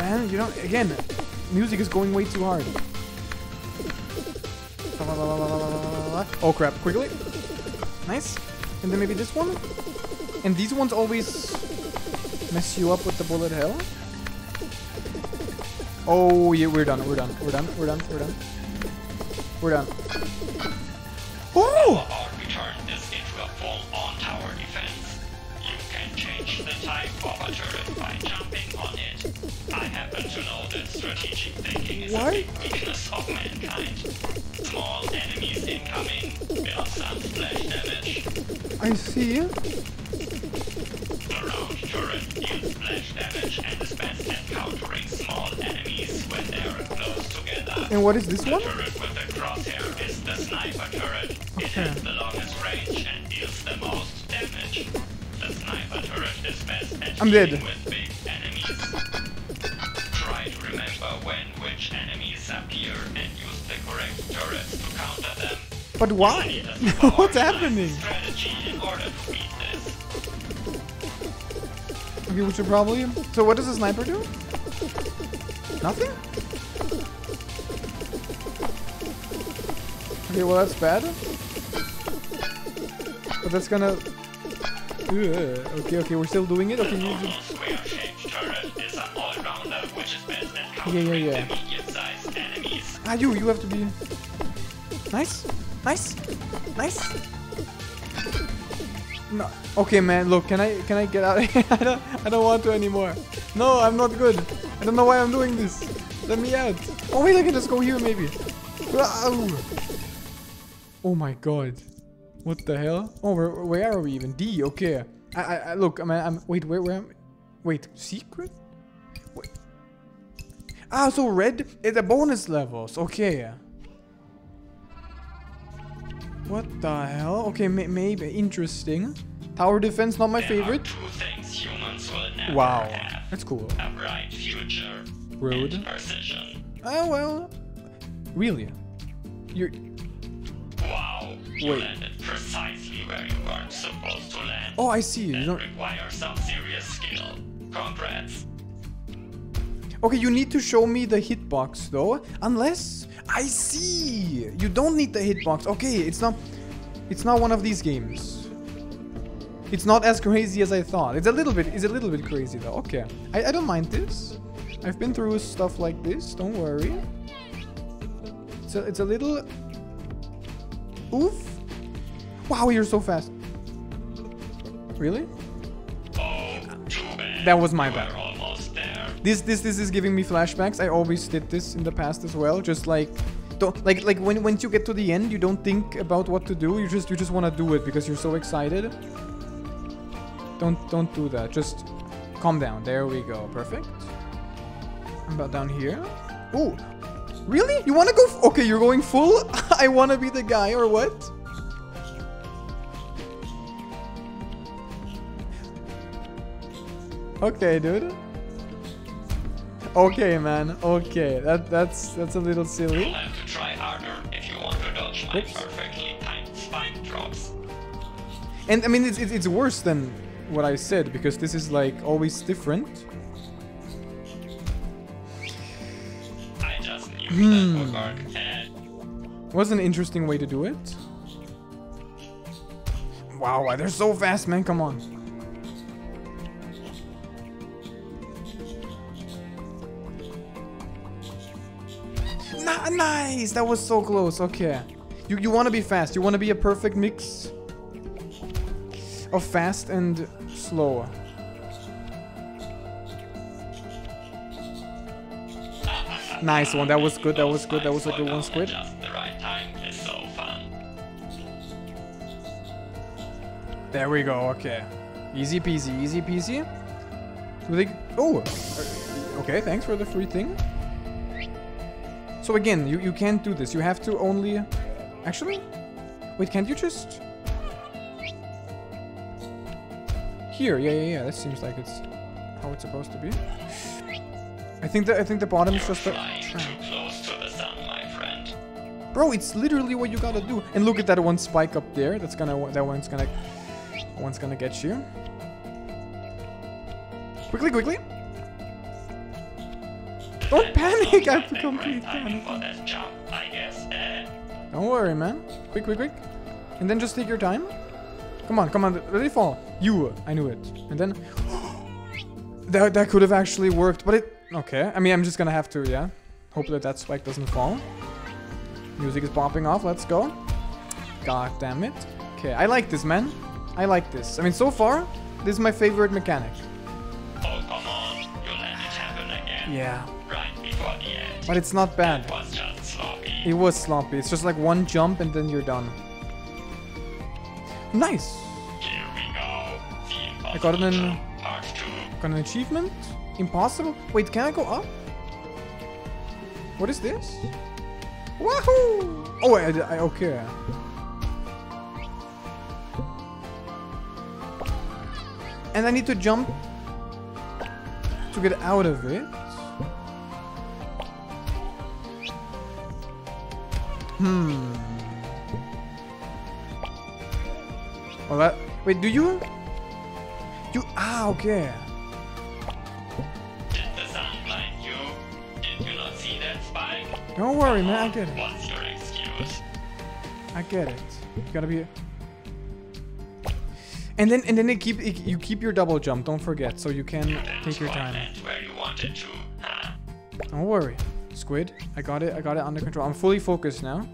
Man, you know, again, music is going way too hard. Oh crap, quickly. Nice. And then maybe this one? And these ones always mess you up with the bullet hell? Oh yeah, we're done, we're done, we're done, we're done, we're done. We're done. I see. The round turret deals splash damage and is best at countering small enemies when they are close together. And what is this the one? The turret with the crosshair is the sniper turret. Okay. It has the longest range and deals the most damage. I'm dead. Try to remember when which enemies appear and use the correct turrets to counter them. But why? What's happening? Okay, we should probably... So what does the sniper do? Nothing? Okay, well that's bad. But that's gonna okay, okay, we're still doing it. Okay, you just... Yeah, yeah, yeah. Ah, you, you have to be... Nice, nice, nice. No. Okay, man. Look, can I can I get out? I don't I don't want to anymore. No, I'm not good. I don't know why I'm doing this. Let me out. Oh wait, I can just go here maybe. Oh my god. What the hell? Oh, where, where are we even? D, okay. I, I, I look, I'm, I'm, wait, where, where am Wait, secret? Wait. Ah, so red is a bonus levels, okay. What the hell? Okay, may, maybe, interesting. Tower defense, not my there favorite. wow, that's cool. A bright future. Road. Oh, well. Really? You're... Wow, you Wait. landed precisely where you weren't supposed to land. Oh, I see. That you don't require some serious skill. Congrats. Okay, you need to show me the hitbox though, unless I see. You don't need the hitbox. Okay, it's not. It's not one of these games. It's not as crazy as I thought. It's a little bit. It's a little bit crazy though. Okay, I, I don't mind this. I've been through stuff like this. Don't worry. It's it's a little. Oof. Wow, you're so fast. Really? That was my bad. This this this is giving me flashbacks. I always did this in the past as well. Just like don't like like when once you get to the end, you don't think about what to do. You just you just want to do it because you're so excited. Don't don't do that. Just calm down. There we go. Perfect. I'm about down here. Oh, really? You want to go? Okay, you're going full. I want to be the guy or what? Okay, dude. Okay, man. Okay, that that's that's a little You'll silly. have to try harder if you want to dodge my Oops. perfectly timed spike drops. And I mean, it's, it's it's worse than what I said because this is like always different. I just knew Hmm. that would work. Was an interesting way to do it. Wow, they're so fast, man. Come on. Nice. That was so close. Okay. You you want to be fast. You want to be a perfect mix of fast and slow. Nice one. That was good. That was good. That was a good one, Squid. There we go. Okay. Easy peasy. Easy peasy. Oh. uh, Okay. Thanks for the free thing. So again, you you can't do this. You have to only. Actually, wait. Can't you just? Here. Yeah, yeah, yeah. That seems like it's how it's supposed to be. I think the I think the bottom is You're just ah. close to the sun, my friend. Bro, it's literally what you gotta do. And look at that one spike up there. That's gonna that one's gonna that one's gonna get you. Quickly, quickly. Don't panic. I've the complete panic. jump, I guess. Uh, Don't worry, man. Quick, quick, quick. And then just take your time. Come on, come on. Let it fall. You. I knew it. And then that that could have actually worked, but it. Okay. I mean, I'm just gonna have to. Yeah. Hope that that spike doesn't fall. Music is popping off. Let's go. God damn it. Okay, I like this, man. I like this. I mean, so far, this is my favorite mechanic. oh, come on. You let it happen again. Yeah. But it's not bad. It was sloppy. It was sloppy. It's just like one jump and then you're done. Nice. Here we go. I got 2. Got an achievement? Impossible? Wait, can I go up? What is this? Wahoo! Oh, I, I, okay. And I need to jump to get out of it. Hmm. Well, that. Wait, do you? You. Ah, okay. Did the sun blind you? Did you not see that spike? Don't worry, man. I get it. What's your excuse? I get it. You gotta be. And then and then it keep it, you keep your double jump. Don't forget, so you can take your time. where you wanted to, huh? Don't worry, Squid. I got it. I got it under control. I'm fully focused now.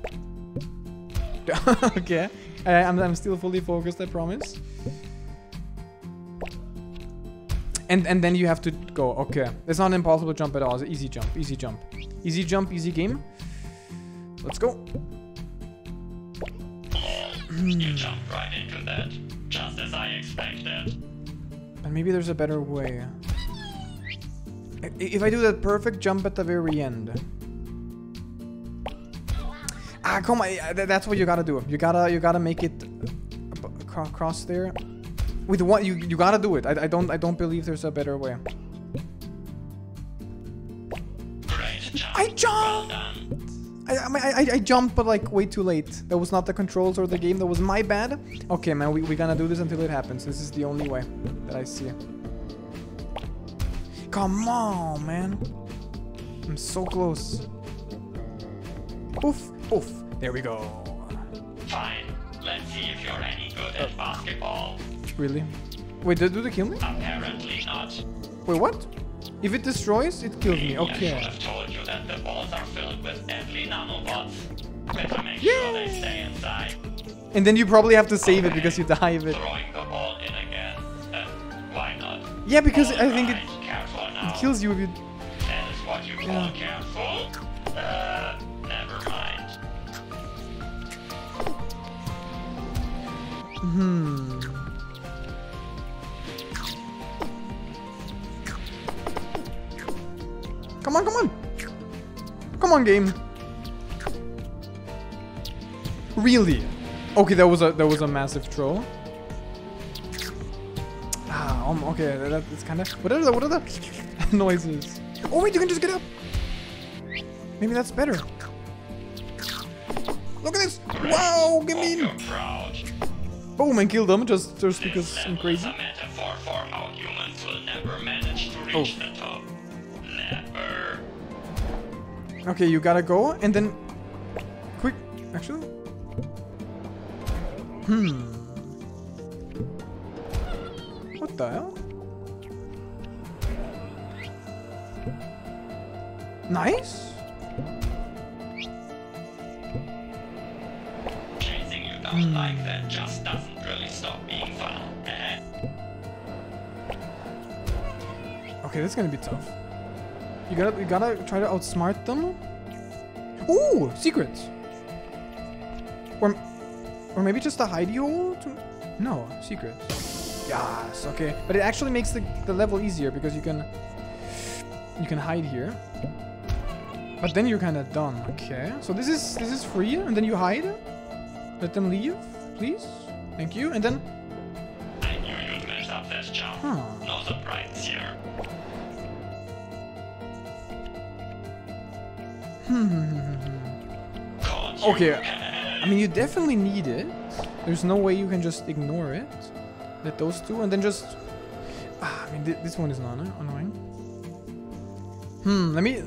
okay, I, I'm I'm still fully focused. I promise. And and then you have to go. Okay, it's not an impossible jump at all. It's an easy jump. Easy jump. Easy jump. Easy game. Let's go. Hmm. You jumped right into that. Just as I expected. And maybe there's a better way. If I do that perfect jump at the very end. Ah, come on. That's what you gotta do. You gotta, you gotta make it across there. With what you, you gotta do it. I, I don't, I don't believe there's a better way. I jumped. I, I, I, I- I jumped, but like way too late. That was not the controls or the game. That was my bad. Okay, man. We we gonna do this until it happens. This is the only way that I see. Come on, man. I'm so close. Oof, oof. There we go. Fine. Let's see if you're any good at basketball. Really? Wait, do, do they kill me? Apparently not. Wait, what? If it destroys, it kills me. I should Okay. have told you that the balls are filled with deadly nanobots. Better make sure they stay inside. And then you probably have to save it because you die of it. Throwing the ball in again. Uh, why not? Yeah, because I think it, Alright, careful now. It kills you if you... That is what you call Yeah. careful. Uh, never mind. Hmm. Come on, come on! Come on, game! Really? Okay, that was a that was a massive troll. Ah, um, okay, that, that's kind of. What are the what are the noises? Oh wait, you can just get up. Maybe that's better. Look at this! Wow, give me! You're. Boom, and kill them just just because I'm crazy. a metaphor for how humans will never manage to reach Oh. the top. Never. Okay, you gotta go, and then... Quick, actually... Hmm... What the hell? Nice? Chasing you down like that just doesn't really stop being fun. Okay, gonna be tough. You gotta, you gotta try to outsmart them. Ooh, secrets. Or, or maybe just a hidey hole. To, no, secrets. Yes. Okay, but it actually makes the the level easier because you can, you can hide here. But then you're kind of done. Okay, so this is this is free, and then you hide. Let them leave, please. Thank you, and then. I knew you'd mess up this jump. Huh. No surprise here. You Okay. I mean, you definitely need it. There's no way you can just ignore it. Let those two, and then just... Ah, I mean, thi- this one is not uh, annoying. Hmm, let me...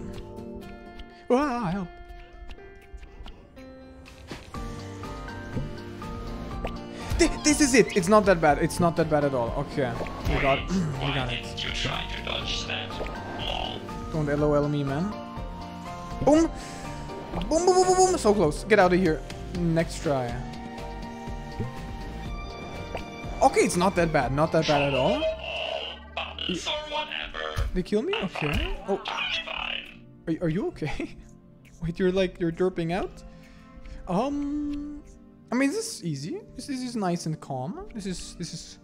Ah, help. Thi- This is it. It's not that bad. It's not that bad at all. Okay, we got, we got it. didn't you to dodge that? Don't LOL me, man. Boom! Boom, boom, boom, boom, boom! So close. Get out of here. Next try. Okay, it's not that bad. Not that bad at all. They kill me? Okay. Oh, are, are you okay? Wait, you're like, you're derping out? Um, I mean, this is easy. This, this is nice and calm. This is, this is,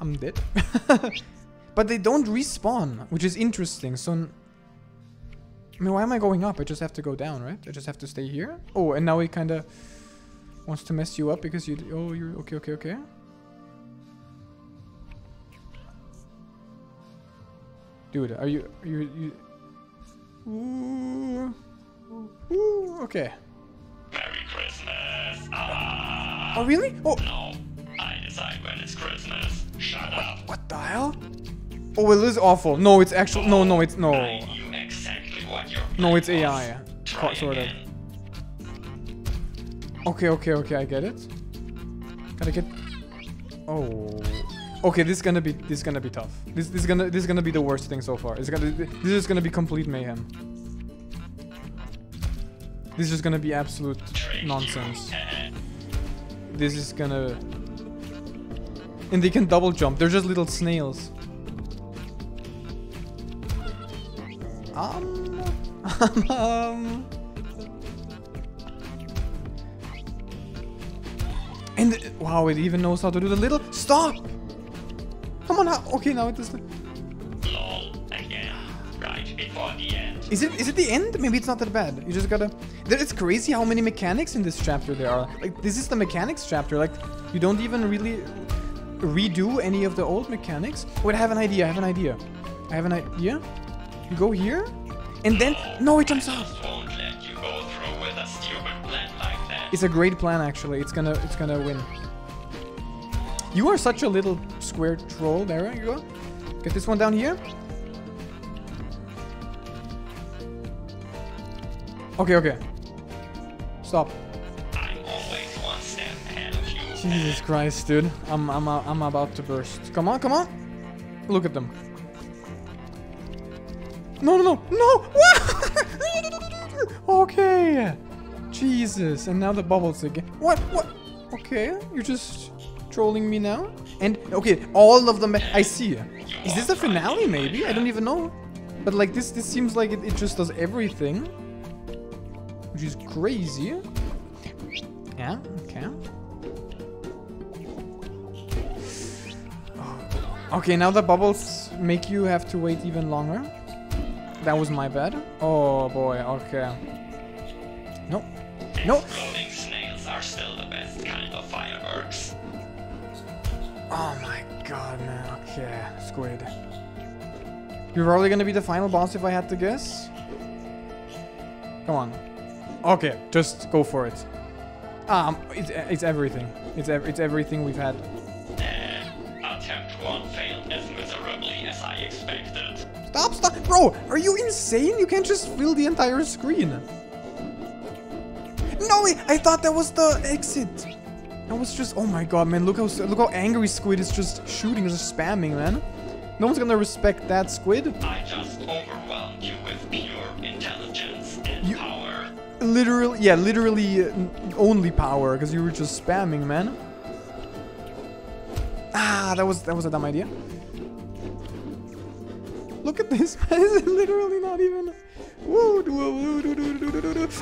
I'm dead. but they don't respawn, which is interesting. So, I mean, why am I going up? I just have to go down, right? I just have to stay here. Oh, and now he kind of wants to mess you up because you, oh, you're, okay, okay, okay. Dude, are you, are you, you, Ooh. Ooh, okay. Merry Christmas. Ah. Oh, really? Oh, No, I decide when it's Christmas. Shut up. what the hell? Oh, it is awful. No, it's actual. No, no, it's no. I knew exactly what your No, it's. AI. Try Sort of. Okay, okay, okay, I get it. Gotta get. Oh. Okay, this is gonna be this is gonna be tough. This this is gonna this is gonna be the worst thing so far. It's gonna this is gonna be complete mayhem. This is gonna be absolute nonsense. This is gonna. And they can double jump. They're just little snails. Um. um. And it- wow, it even knows how to do the little stop. Come on, okay, now it is. The, Lol. Again. Right before the end. is it is it the end? Maybe it's not that bad. You just gotta. There, it's crazy how many mechanics in this chapter there are. Like this is the mechanics chapter. Like you don't even really redo any of the old mechanics. Wait, I have an idea. I have an idea. I have an idea. You go here, and then no, it jumps off. Just won't let you go through with a stupid plan like. It's a great plan, actually. It's gonna, it's gonna win. You are such a little square troll. There you go. Get this one down here. Okay, okay. Stop. Jesus Christ, dude. I'm I'm I'm about to burst. Come on, come on. Look at them. No, no, no, no! okay. Jesus, and now the bubbles again. What? What? Okay, you're just trolling me now. And okay, all of them. I see. Is this a finale? Maybe I don't even know. But like this, this seems like it, it just does everything, which is crazy. Yeah. Okay. Okay, now the bubbles make you have to wait even longer. That was my bad. Oh boy, okay. No. No. Exploding snails are still the best kind of fireworks. Oh my god, man. Okay, squid. You're probably gonna be the final boss if I had to guess. Come on. Okay, just go for it. Um, it's, it's everything. It's, ev it's everything we've had. Uh, attempt one failed as miserably as I expected. Stop, stop. Bro, are you insane? You can't just fill the entire screen. No, I thought that was the exit. That was just, oh my god, man. Look how, look how angry Squid is just shooting, just spamming, man. No one's gonna respect that, Squid. I just overwhelmed Literally, yeah, literally uh, only power, because you were just spamming, man. Ah, that was, that was a dumb idea. Look at this, man. This is literally not even...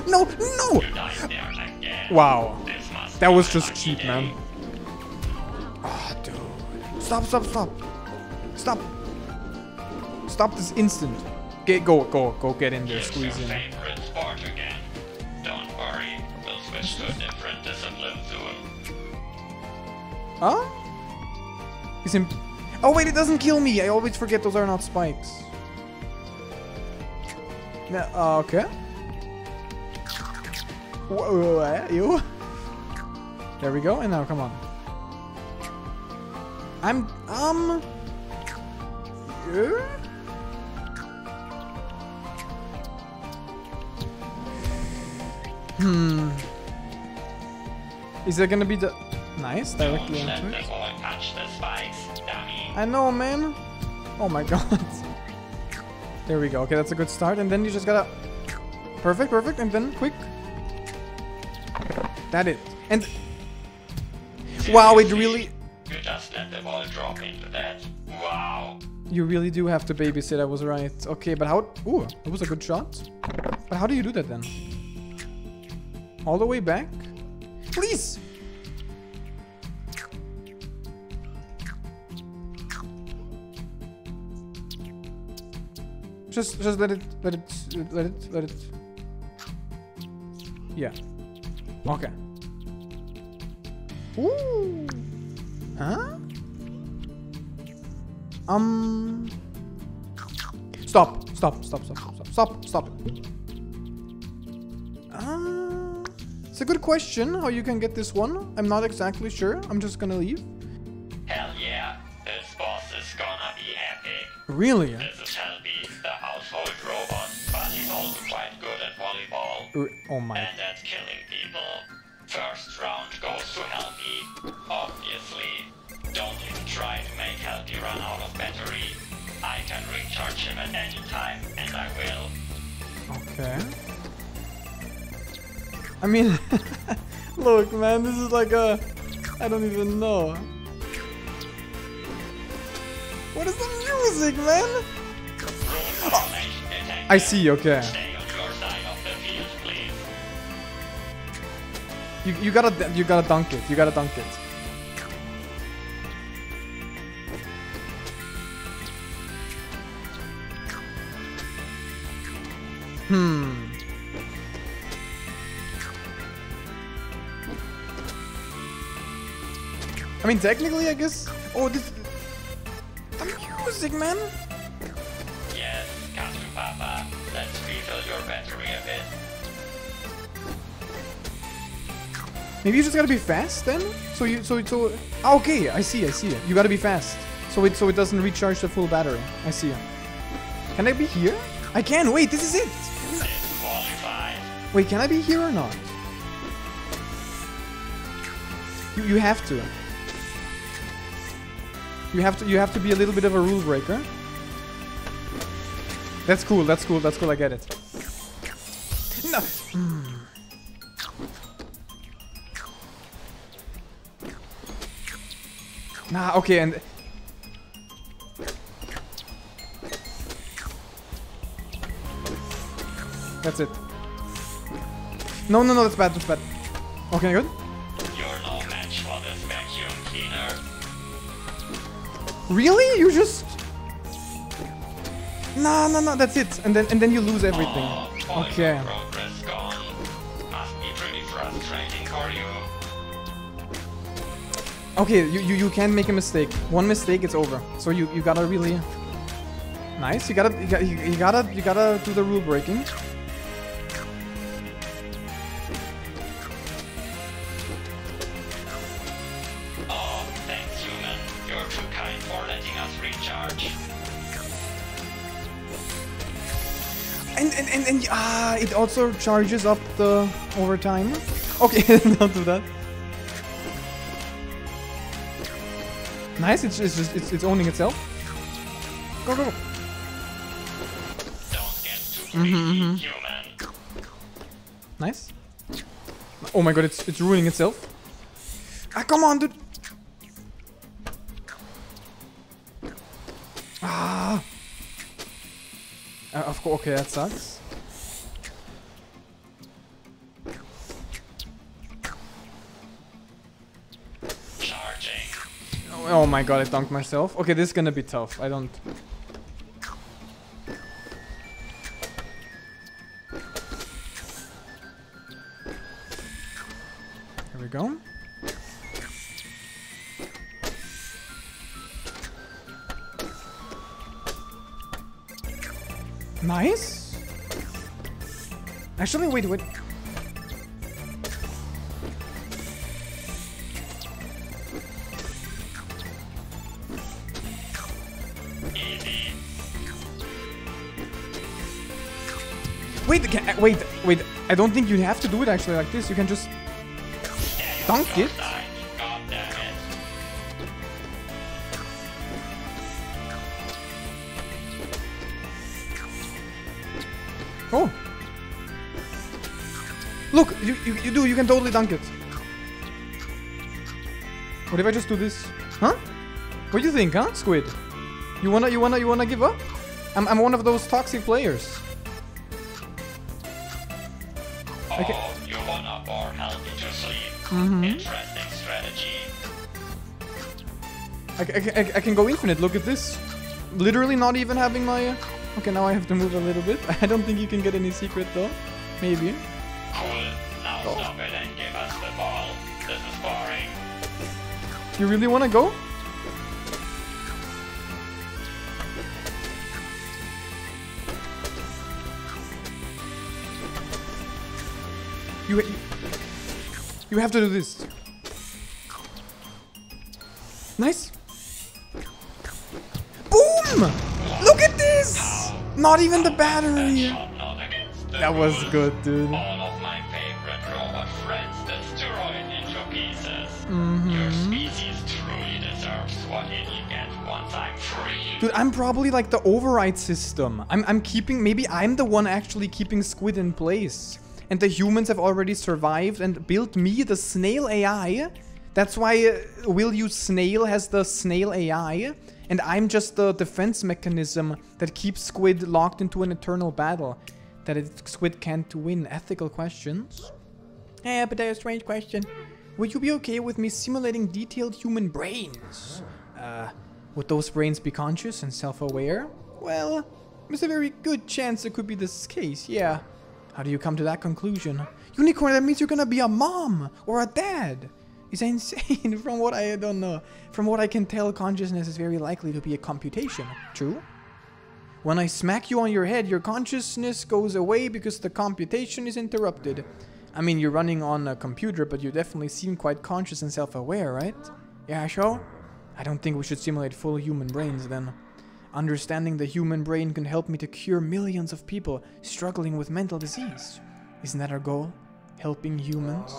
No, no! Wow. That was just cheap, man. Ah, dude. Stop, stop, stop. Stop. Stop this instant. Get, go, go, go get in there, squeeze in. To a different discipline soon. Huh? He's. Oh, wait, it doesn't kill me. I always forget those are not spikes. No, uh, okay. Whoa, you? There we go, and now come on. I'm, um... Yeah? Hmm. Is there gonna be the... Nice, directly Don't into it. touch the spikes, dummy. I know, man. Oh my god. There we go. Okay, that's a good start. And then you just gotta... Perfect, perfect. And then quick. That it. And... Wow, it really... You just let the ball drop into that. Wow. You really do have to babysit, I was right. Okay, but how... Ooh, that was a good shot. But how do you do that then? All the way back? Please! Just, just let it, let it, let it, let it. Yeah. Okay. Ooh. Huh? Um. Stop! Stop! Stop! Stop! Stop! Stop! Stop! It's a good question how you can get this one. I'm not exactly sure. I'm just gonna leave. Hell yeah. This boss is gonna be epic. Really? This is Helpy, the household robot, but he's also quite good at volleyball R- Oh my. and at killing people. First round goes to Helpy, obviously. Don't even try to make Helpy run out of battery. I can recharge him at any time, and I will. Okay. I mean, look, man, this is like a. I don't even know. What is the music, man? I see, okay. You, you gotta you gotta dunk it. You gotta dunk it. I mean, technically, I guess. Oh, this. The music, man. Yes, Captain Papa. Let's refill your battery a bit. Maybe you just gotta be fast then. So you so so. ah, okay, I see, I see. You gotta be fast. So it so it doesn't recharge the full battery. I see. Can I be here? I can. Wait, this is it. Wait, can I be here or not? You, you have to. You have to you have to be a little bit of a rule breaker. That's cool, that's cool, that's cool, I get it. No. Nah, okay, and That's it. No, no, no, that's bad, that's bad. Okay, good. Really? You just... No, no, no, that's it. And then and then you lose everything. Oh, Okay. progress gone. Must be pretty frustrating for you. Okay, you, you, you can't make a mistake. One mistake, it's over. So you, you gotta really... Nice, you gotta, you gotta, you gotta, you gotta do the rule breaking. Also charges up the overtime. Okay, don't do that. Nice, it's, it's just, it's, it's owning itself. Go, go, go. Don't get too greedy, human. Nice. Oh my god, it's it's ruining itself. Ah, come on, dude. Ah. Uh, of course, okay, that sucks. Oh, my god, I dunked myself. Okay, this is gonna be tough. I don't. Here we go. Nice. Actually, wait, wait. Wait, can, uh, wait, wait. I don't think you have to do it actually like this. You can just dunk it. Oh. Look, you, you, you do, you can totally dunk it. What if I just do this? Huh? What do you think, huh, Squid? You wanna, you wanna, you wanna give up? I'm, I'm one of those toxic players. Okay. you wanna bore Helpy to sleep. Mm-hmm. Interesting strategy. I, I, I, I can go infinite, look at this. Literally not even having my... Okay, now I have to move a little bit. I don't think you can get any secret though. Maybe. Cool. Now Oh. stop it and give us the ball. This is boring. You really wanna go? You, you, you have to do this. Nice. Boom! Look at this! Not even the battery. Shot not against the That was good, dude. All of my favorite robot friends destroyed into pieces. Your species truly deserves what it get once I'm. Dude, I'm probably like the override system. I'm, I'm keeping, maybe I'm the one actually keeping Squid in place. And the humans have already survived and built me, the snail AI. That's why uh, Will You Snail has the snail AI. And I'm just the defense mechanism that keeps Squid locked into an eternal battle. That it, Squid can't win. Ethical questions? Yeah, but that's a strange question. Would you be okay with me simulating detailed human brains? Uh, would those brains be conscious and self-aware? Well, there's a very good chance it could be this case, yeah. How do you come to that conclusion? Unicorn, that means you're gonna be a mom or a dad. It's insane from what I don't know. From what I can tell, consciousness is very likely to be a computation. True? When I smack you on your head, your consciousness goes away because the computation is interrupted. I mean, you're running on a computer, but you definitely seem quite conscious and self-aware, right? Yeah, sure. I don't think we should simulate full human brains then. Understanding the human brain can help me to cure millions of people struggling with mental disease. Isn't that our goal? Helping humans?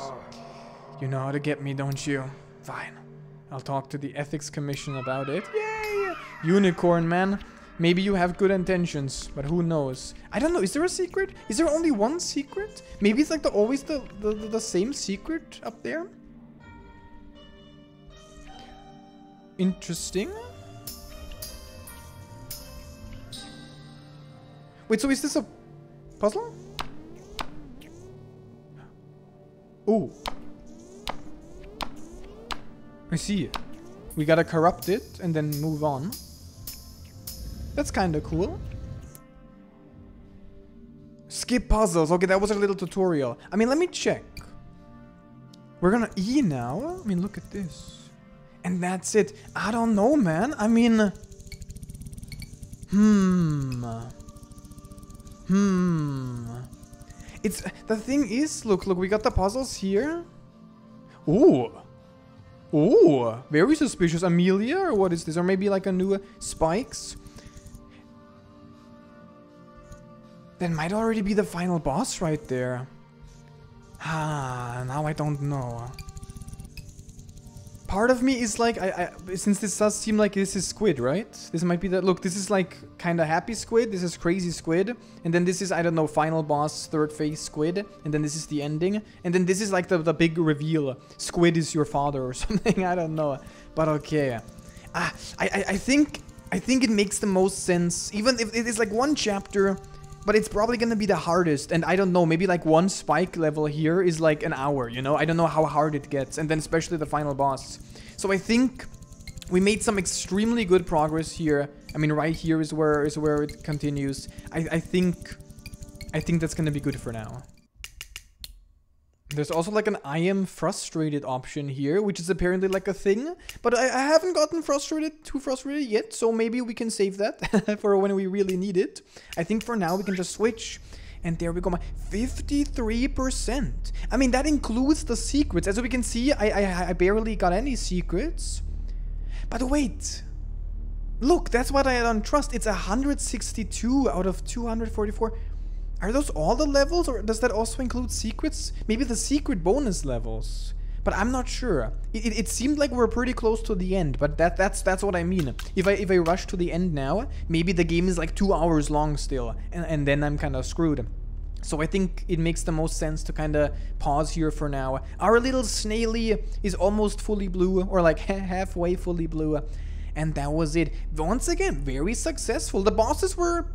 You know how to get me, don't you? Fine. I'll talk to the ethics commission about it. Yay! Unicorn, man. Maybe you have good intentions, but who knows? I don't know. Is there a secret? Is there only one secret? Maybe it's like the always the, the, the, the same secret up there? Interesting. Wait, so is this a puzzle? Oh. I see. We gotta corrupt it and then move on. That's kinda cool. Skip puzzles. Okay, that was a little tutorial. I mean, let me check. We're gonna E now. I mean, look at this. And that's it. I don't know, man. I mean... Hmm... Hmm... It's... The thing is, look, look, we got the puzzles here. Ooh. Ooh, very suspicious. Amelia, or what is this? Or maybe like a new spikes? That might already be the final boss right there. Ah, now I don't know. Part of me is like, I, I, since this does seem like this is squid, right? This might be that, look, this is like kind of happy squid, this is crazy squid, and then this is, I don't know, final boss, third phase squid, and then this is the ending, and then this is like the, the big reveal, squid is your father or something, I don't know, but okay. Ah, I, I, I think, I think it makes the most sense, even if it is like one chapter, but it's probably gonna be the hardest, and I don't know, maybe like one spike level here is like an hour, you know? I don't know how hard it gets, and then especially the final boss. So I think we made some extremely good progress here. I mean, right here is where is where it continues. I, I think, I think that's gonna be good for now. There's also like an I am frustrated option here, which is apparently like a thing. But I, I haven't gotten frustrated, too frustrated yet, so maybe we can save that for when we really need it. I think for now we can just switch. And there we go, my 53%. I mean, that includes the secrets. As we can see, I, I, I barely got any secrets. But wait. Look, that's what I don't trust. It's 162 out of 244. Are those all the levels or does that also include secrets? Maybe the secret bonus levels. But I'm not sure. It, it, it, seemed like we're pretty close to the end, but that that's that's what I mean. If I if I rush to the end now, maybe the game is like two hours long still, and, and then I'm kind of screwed. So I think it makes the most sense to kind of pause here for now. Our little snaily is almost fully blue, or like halfway fully blue. And that was it. Once again, very successful. The bosses were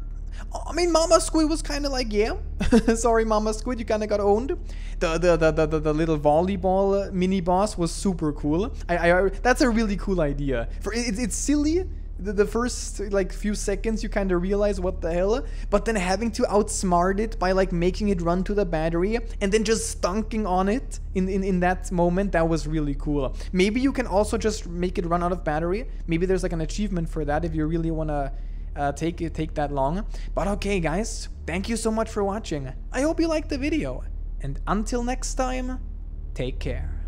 I mean, Mama Squid was kind of like, yeah, sorry, Mama Squid, you kind of got owned. The, the the, the the little volleyball uh, mini boss was super cool. I, I that's a really cool idea. For it, it's silly. The, the first like few seconds you kind of realize what the hell, but then having to outsmart it by like making it run to the battery and then just stunking on it in, in in that moment that was really cool. Maybe you can also just make it run out of battery. Maybe there's like an achievement for that if you really wanna uh, take take that long. But okay, guys, thank you so much for watching. I hope you liked the video, and until next time, take care.